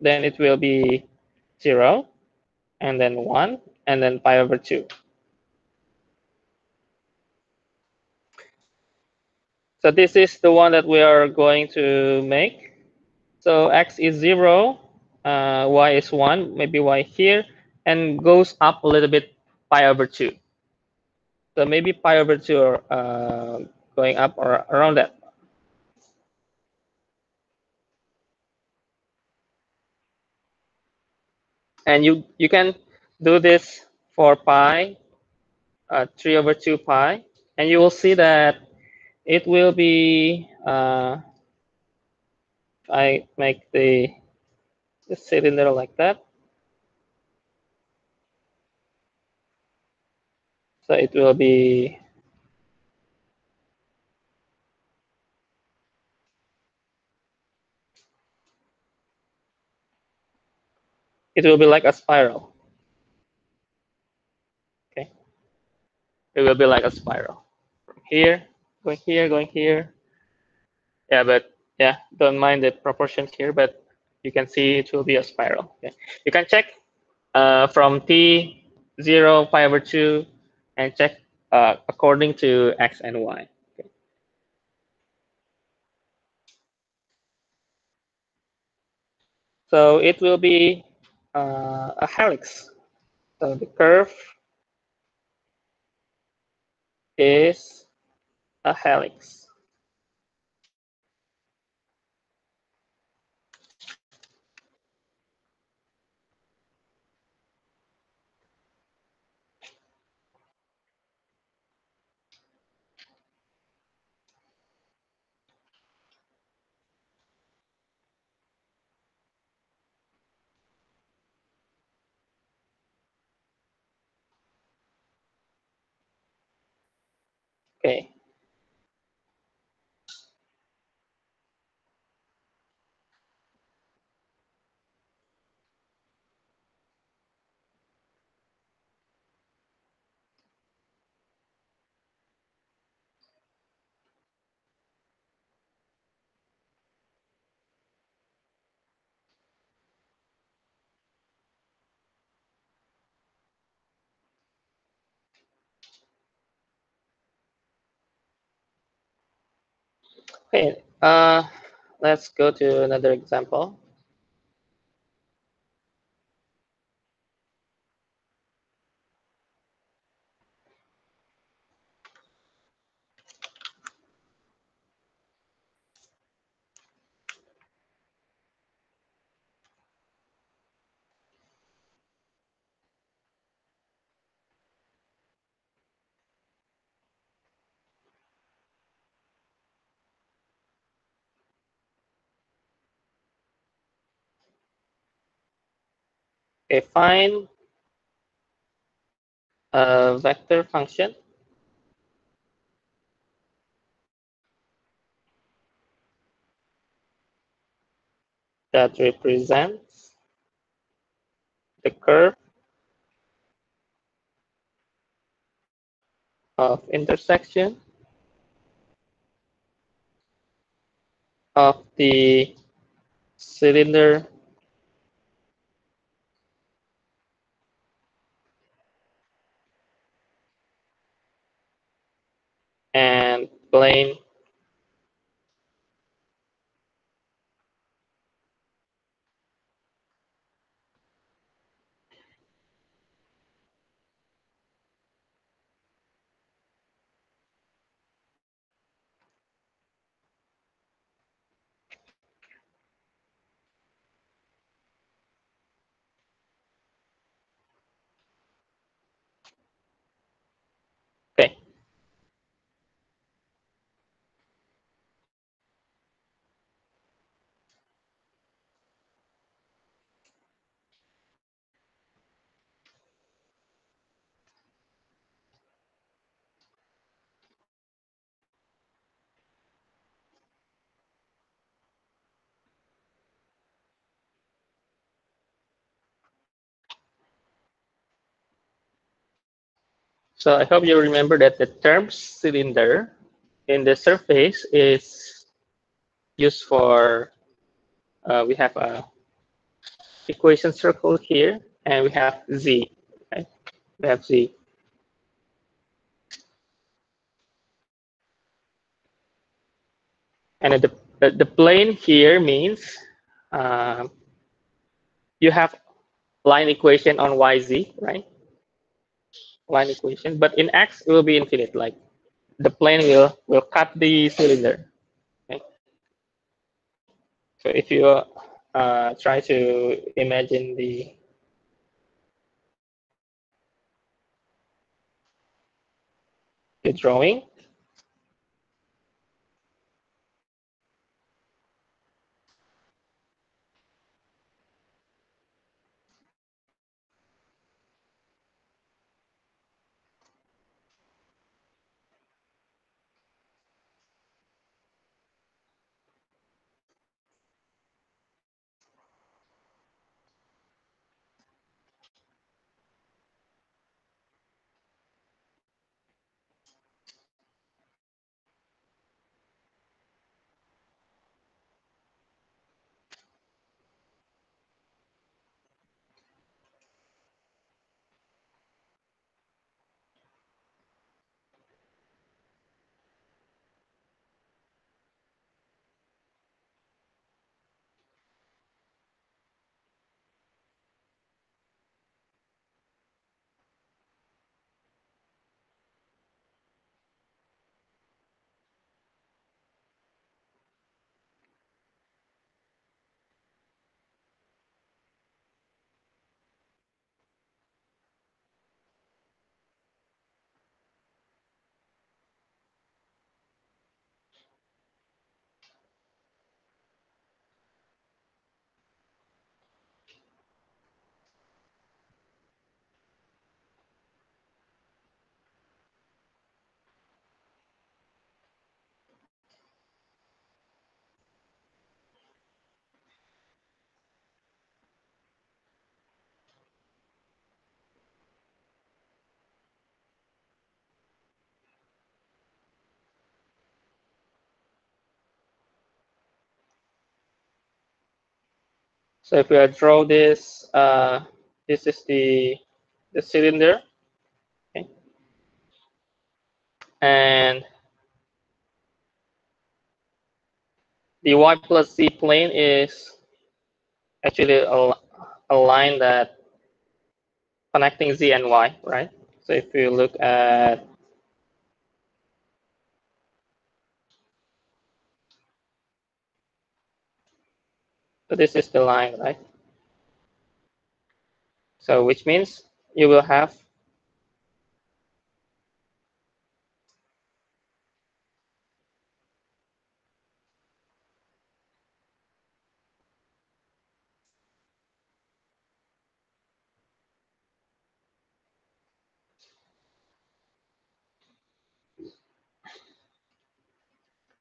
then it will be 0, and then 1, and then pi over 2. So this is the one that we are going to make. So x is 0, uh, y is 1, maybe y here, and goes up a little bit pi over 2. So maybe pi over 2 are uh, going up or around that. And you, you can do this for pi, uh, 3 over 2 pi, and you will see that it will be, uh, I make the, the cylinder like that. So it will be it will be like a spiral. Okay. It will be like a spiral. From here going here, going here. Yeah, but yeah, don't mind the proportions here, but you can see it will be a spiral. Okay. You can check uh, from t 0, pi over 2, and check uh, according to x and y. Okay. So it will be uh, a helix. So the curve is a helix. Okay. Okay, uh, let's go to another example. Find a vector function. That represents the curve of intersection of the cylinder and plane Okay. So I hope you remember that the term cylinder in the surface is used for, uh, we have a equation circle here, and we have z. Okay? We have z. And the, the, the plane here means uh, you have line equation on yz, right? Line equation, but in x it will be infinite. Like the plane will will cut the cylinder. Okay? So if you uh, try to imagine the the drawing, So if we draw this, uh, this is the the cylinder, okay, and the y plus z plane is actually a, a line that connecting z and y, right? So if you look at So this is the line, right? So which means you will have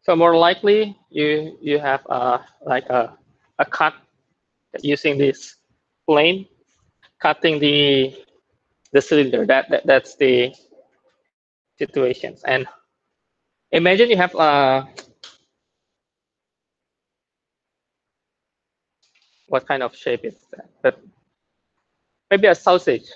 So more likely you you have a like a a cut using this plane, cutting the the cylinder. That, that that's the situations. And imagine you have a what kind of shape is that? But maybe a sausage.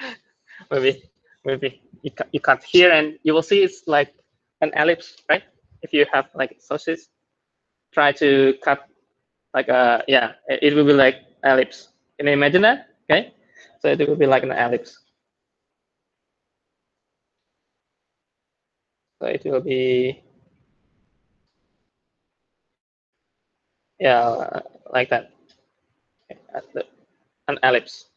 maybe maybe you cut, you cut here and you will see it's like an ellipse, right? if you have like sources, try to cut like a, yeah, it will be like ellipse. Can you imagine that? Okay. So it will be like an ellipse. So it will be, yeah, like that, an ellipse.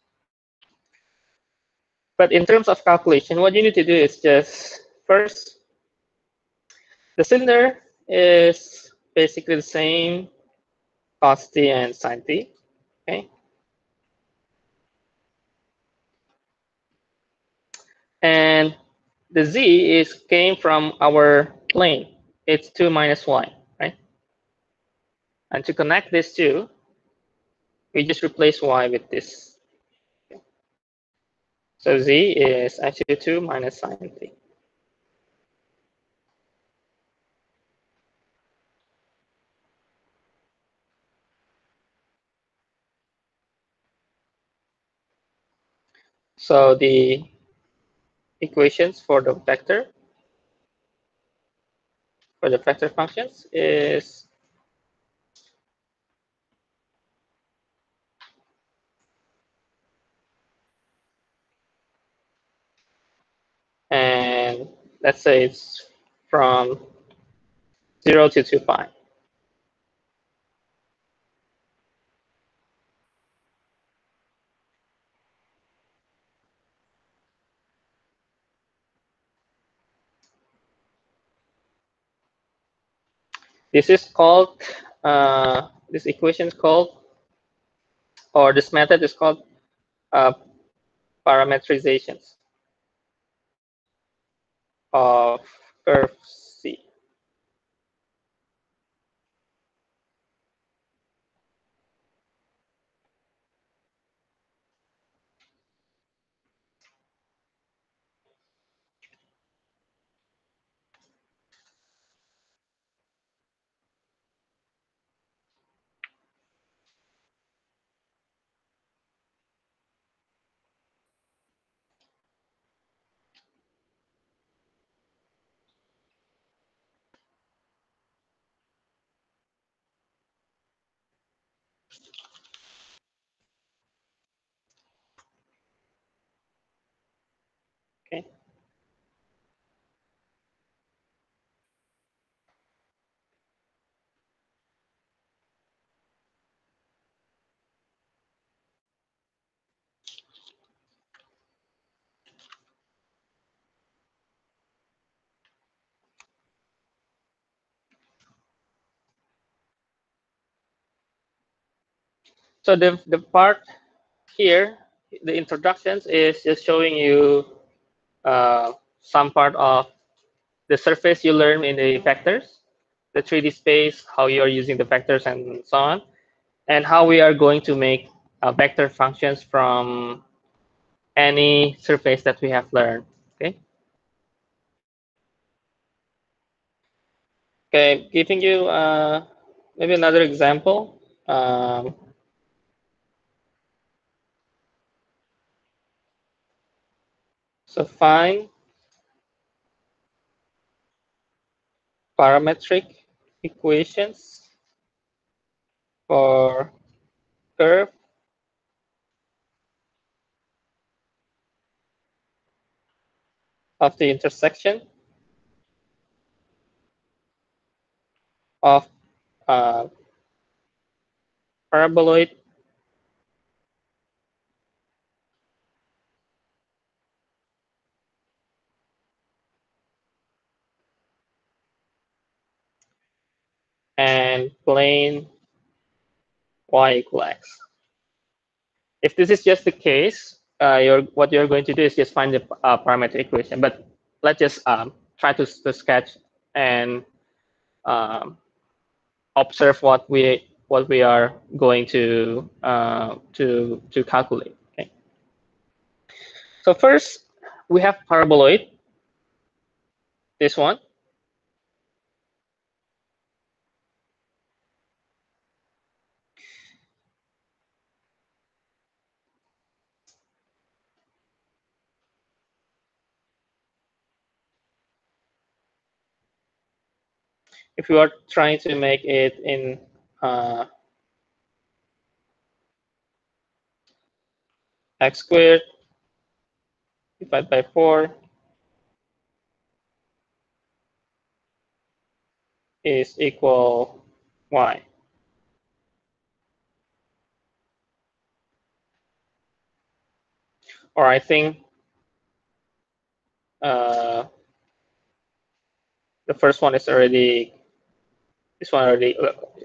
But in terms of calculation, what you need to do is just first the cylinder is basically the same cos t and sin t. Okay. And the z is came from our plane. It's 2 minus y, right? And to connect these two, we just replace y with this. So z is actually 2 minus sin t. So the equations for the vector for the vector functions is and let's say it's from 0 to 2 pi. This is called, uh, this equation is called, or this method is called uh, parametrizations of curve C. Okay. So the, the part here, the introductions is just showing you uh, some part of the surface you learn in the vectors, the 3D space, how you are using the vectors and so on, and how we are going to make uh, vector functions from any surface that we have learned, okay? Okay, giving you uh, maybe another example. Um, So find parametric equations for curve. Of the intersection of uh, paraboloid and plane y equal x. If this is just the case, uh, you're, what you're going to do is just find the uh, parametric equation. But let's just um, try to, to sketch and um, observe what we what we are going to uh, to to calculate. Okay. So first we have paraboloid. This one. If you are trying to make it in uh, x squared divided by 4 is equal y. Or I think uh, the first one is already this one already,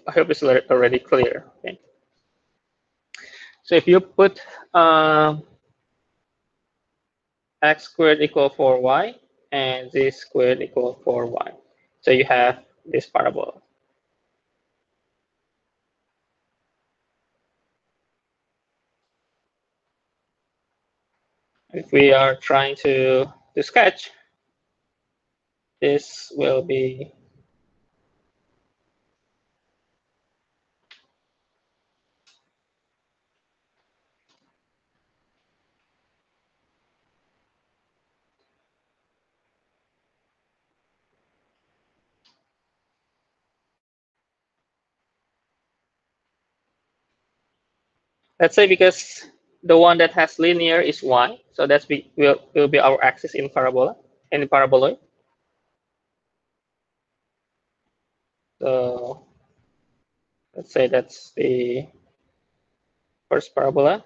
I hope it's already clear. Okay. So if you put uh, x squared equal 4y and z squared equal 4y. So you have this parabola. If we are trying to, to sketch, this will be Let's say because the one that has linear is y, so that's be, will, will be our axis in parabola, in paraboloid. So let's say that's the first parabola.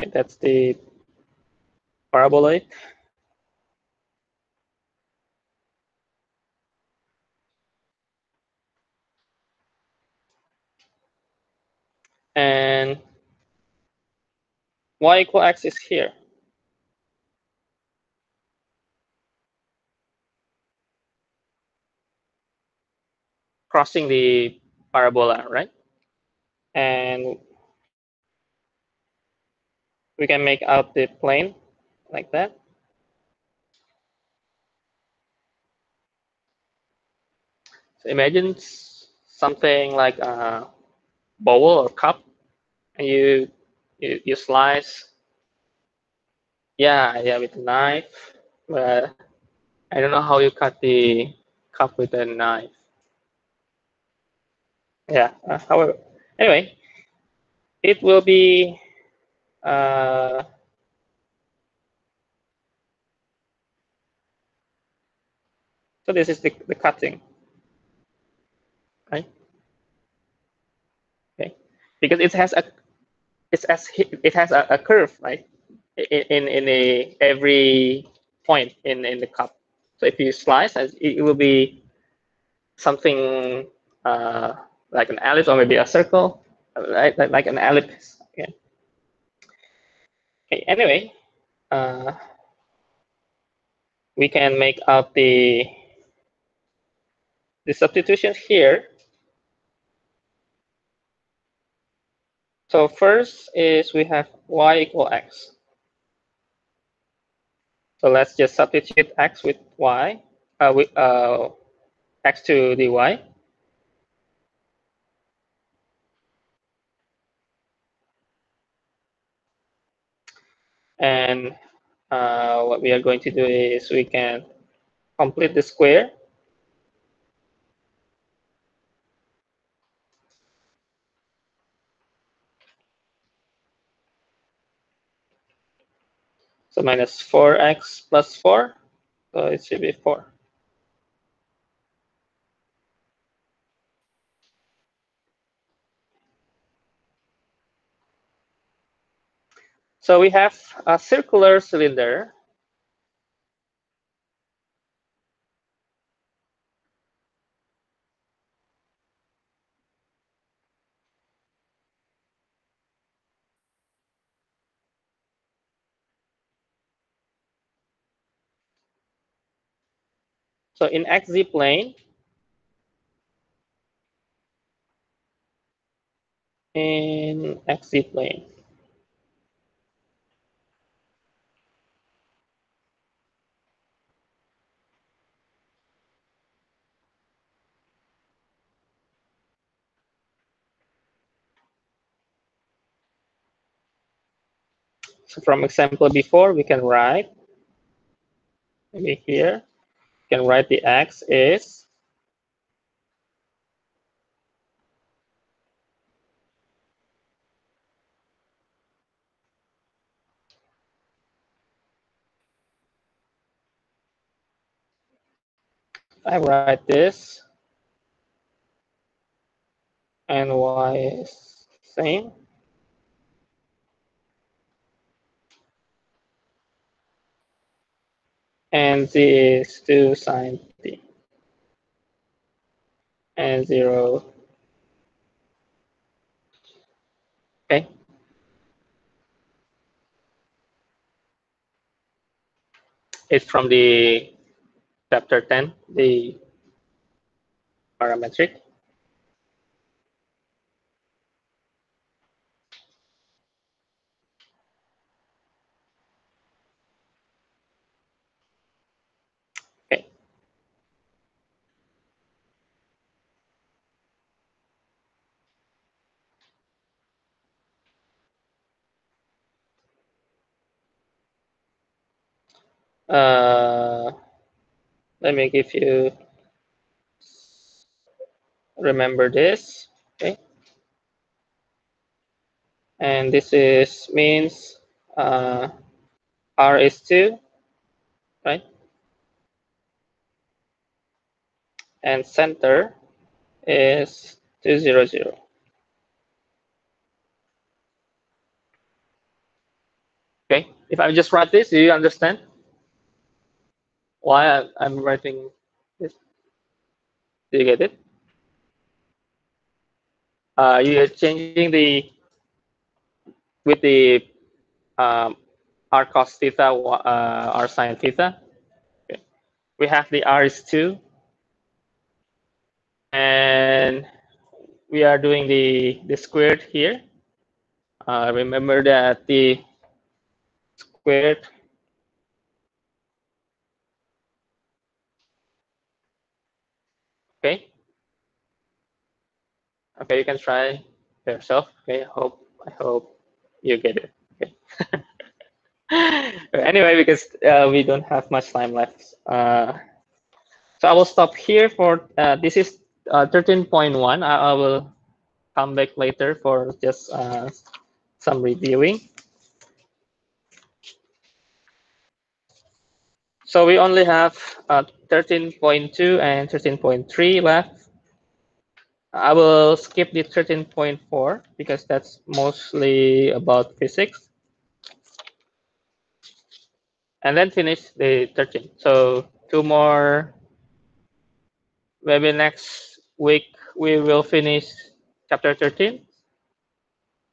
Okay, that's the paraboloid. And y equal x is here. Crossing the parabola, right? And we can make out the plane like that. So imagine something like a bowl or cup, and you you, you slice. Yeah, yeah, with a knife, but I don't know how you cut the cup with a knife. Yeah, uh, however, anyway, it will be uh, so this is the, the cutting, right? Okay, because it has a it's as it has a, a curve, right? In in a every point in in the cup. So if you slice, it will be something uh, like an ellipse or maybe a circle, right? Like, like an ellipse. Okay, anyway, uh, we can make out the, the substitution here. So first is we have y equal x. So let's just substitute x with y, uh, with uh, x to dy. And uh, what we are going to do is we can complete the square. So minus 4x plus 4, so it should be 4. So we have a circular cylinder. So in XZ plane, in XZ plane, So from example before, we can write, maybe here, we can write the x is I write this and y is same. And z is 2 sine t. And 0 okay. It's from the chapter 10 the parametric Uh, let me give you, remember this, okay? And this is means uh, R is 2, right? And center is 200. Okay, if I just write this, do you understand? Why I'm writing this. Do you get it? Uh, you're changing the with the um, r cos theta, uh, r sine theta. Okay. We have the r is 2. And we are doing the, the squared here. Uh, remember that the squared Okay. Okay, you can try yourself. Okay, hope I hope you get it. Okay. anyway, because uh, we don't have much time left, uh, so I will stop here for uh, this is 13.1. Uh, I, I, will come back later for just uh, some reviewing. So we only have uh, 13.2 and 13.3 left. I will skip the 13.4 because that's mostly about physics. And then finish the 13. So two more, maybe next week we will finish chapter 13.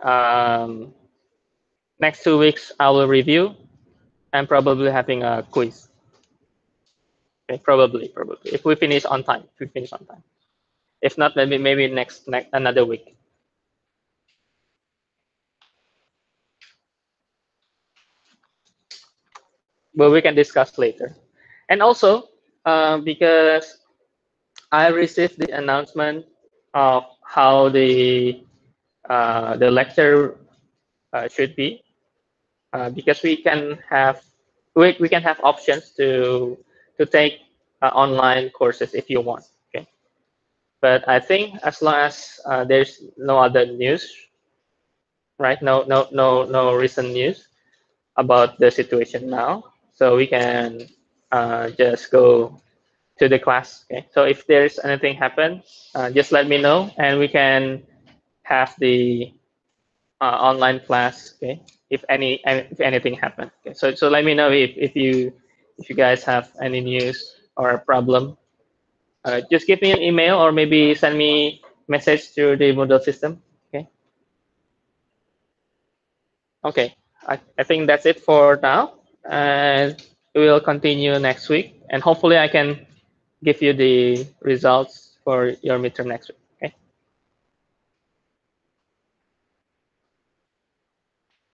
Um, next two weeks I will review and probably having a quiz. Okay, probably, probably. If we finish on time, if we finish on time. If not, maybe maybe next next another week. but we can discuss later. And also, uh, because I received the announcement of how the uh, the lecture uh, should be, uh, because we can have we, we can have options to to take uh, online courses if you want. Okay, but I think as long as uh, there's no other news, right? No no no no recent news about the situation now, so we can uh, just go to the class. Okay, so if there's anything happen, uh, just let me know, and we can have the uh, online class. Okay, if any if anything happen. Okay, so so let me know if if you if you guys have any news or a problem. Uh, just give me an email or maybe send me message through the Moodle system. Okay. Okay, I, I think that's it for now. And we will continue next week. And hopefully I can give you the results for your midterm next week.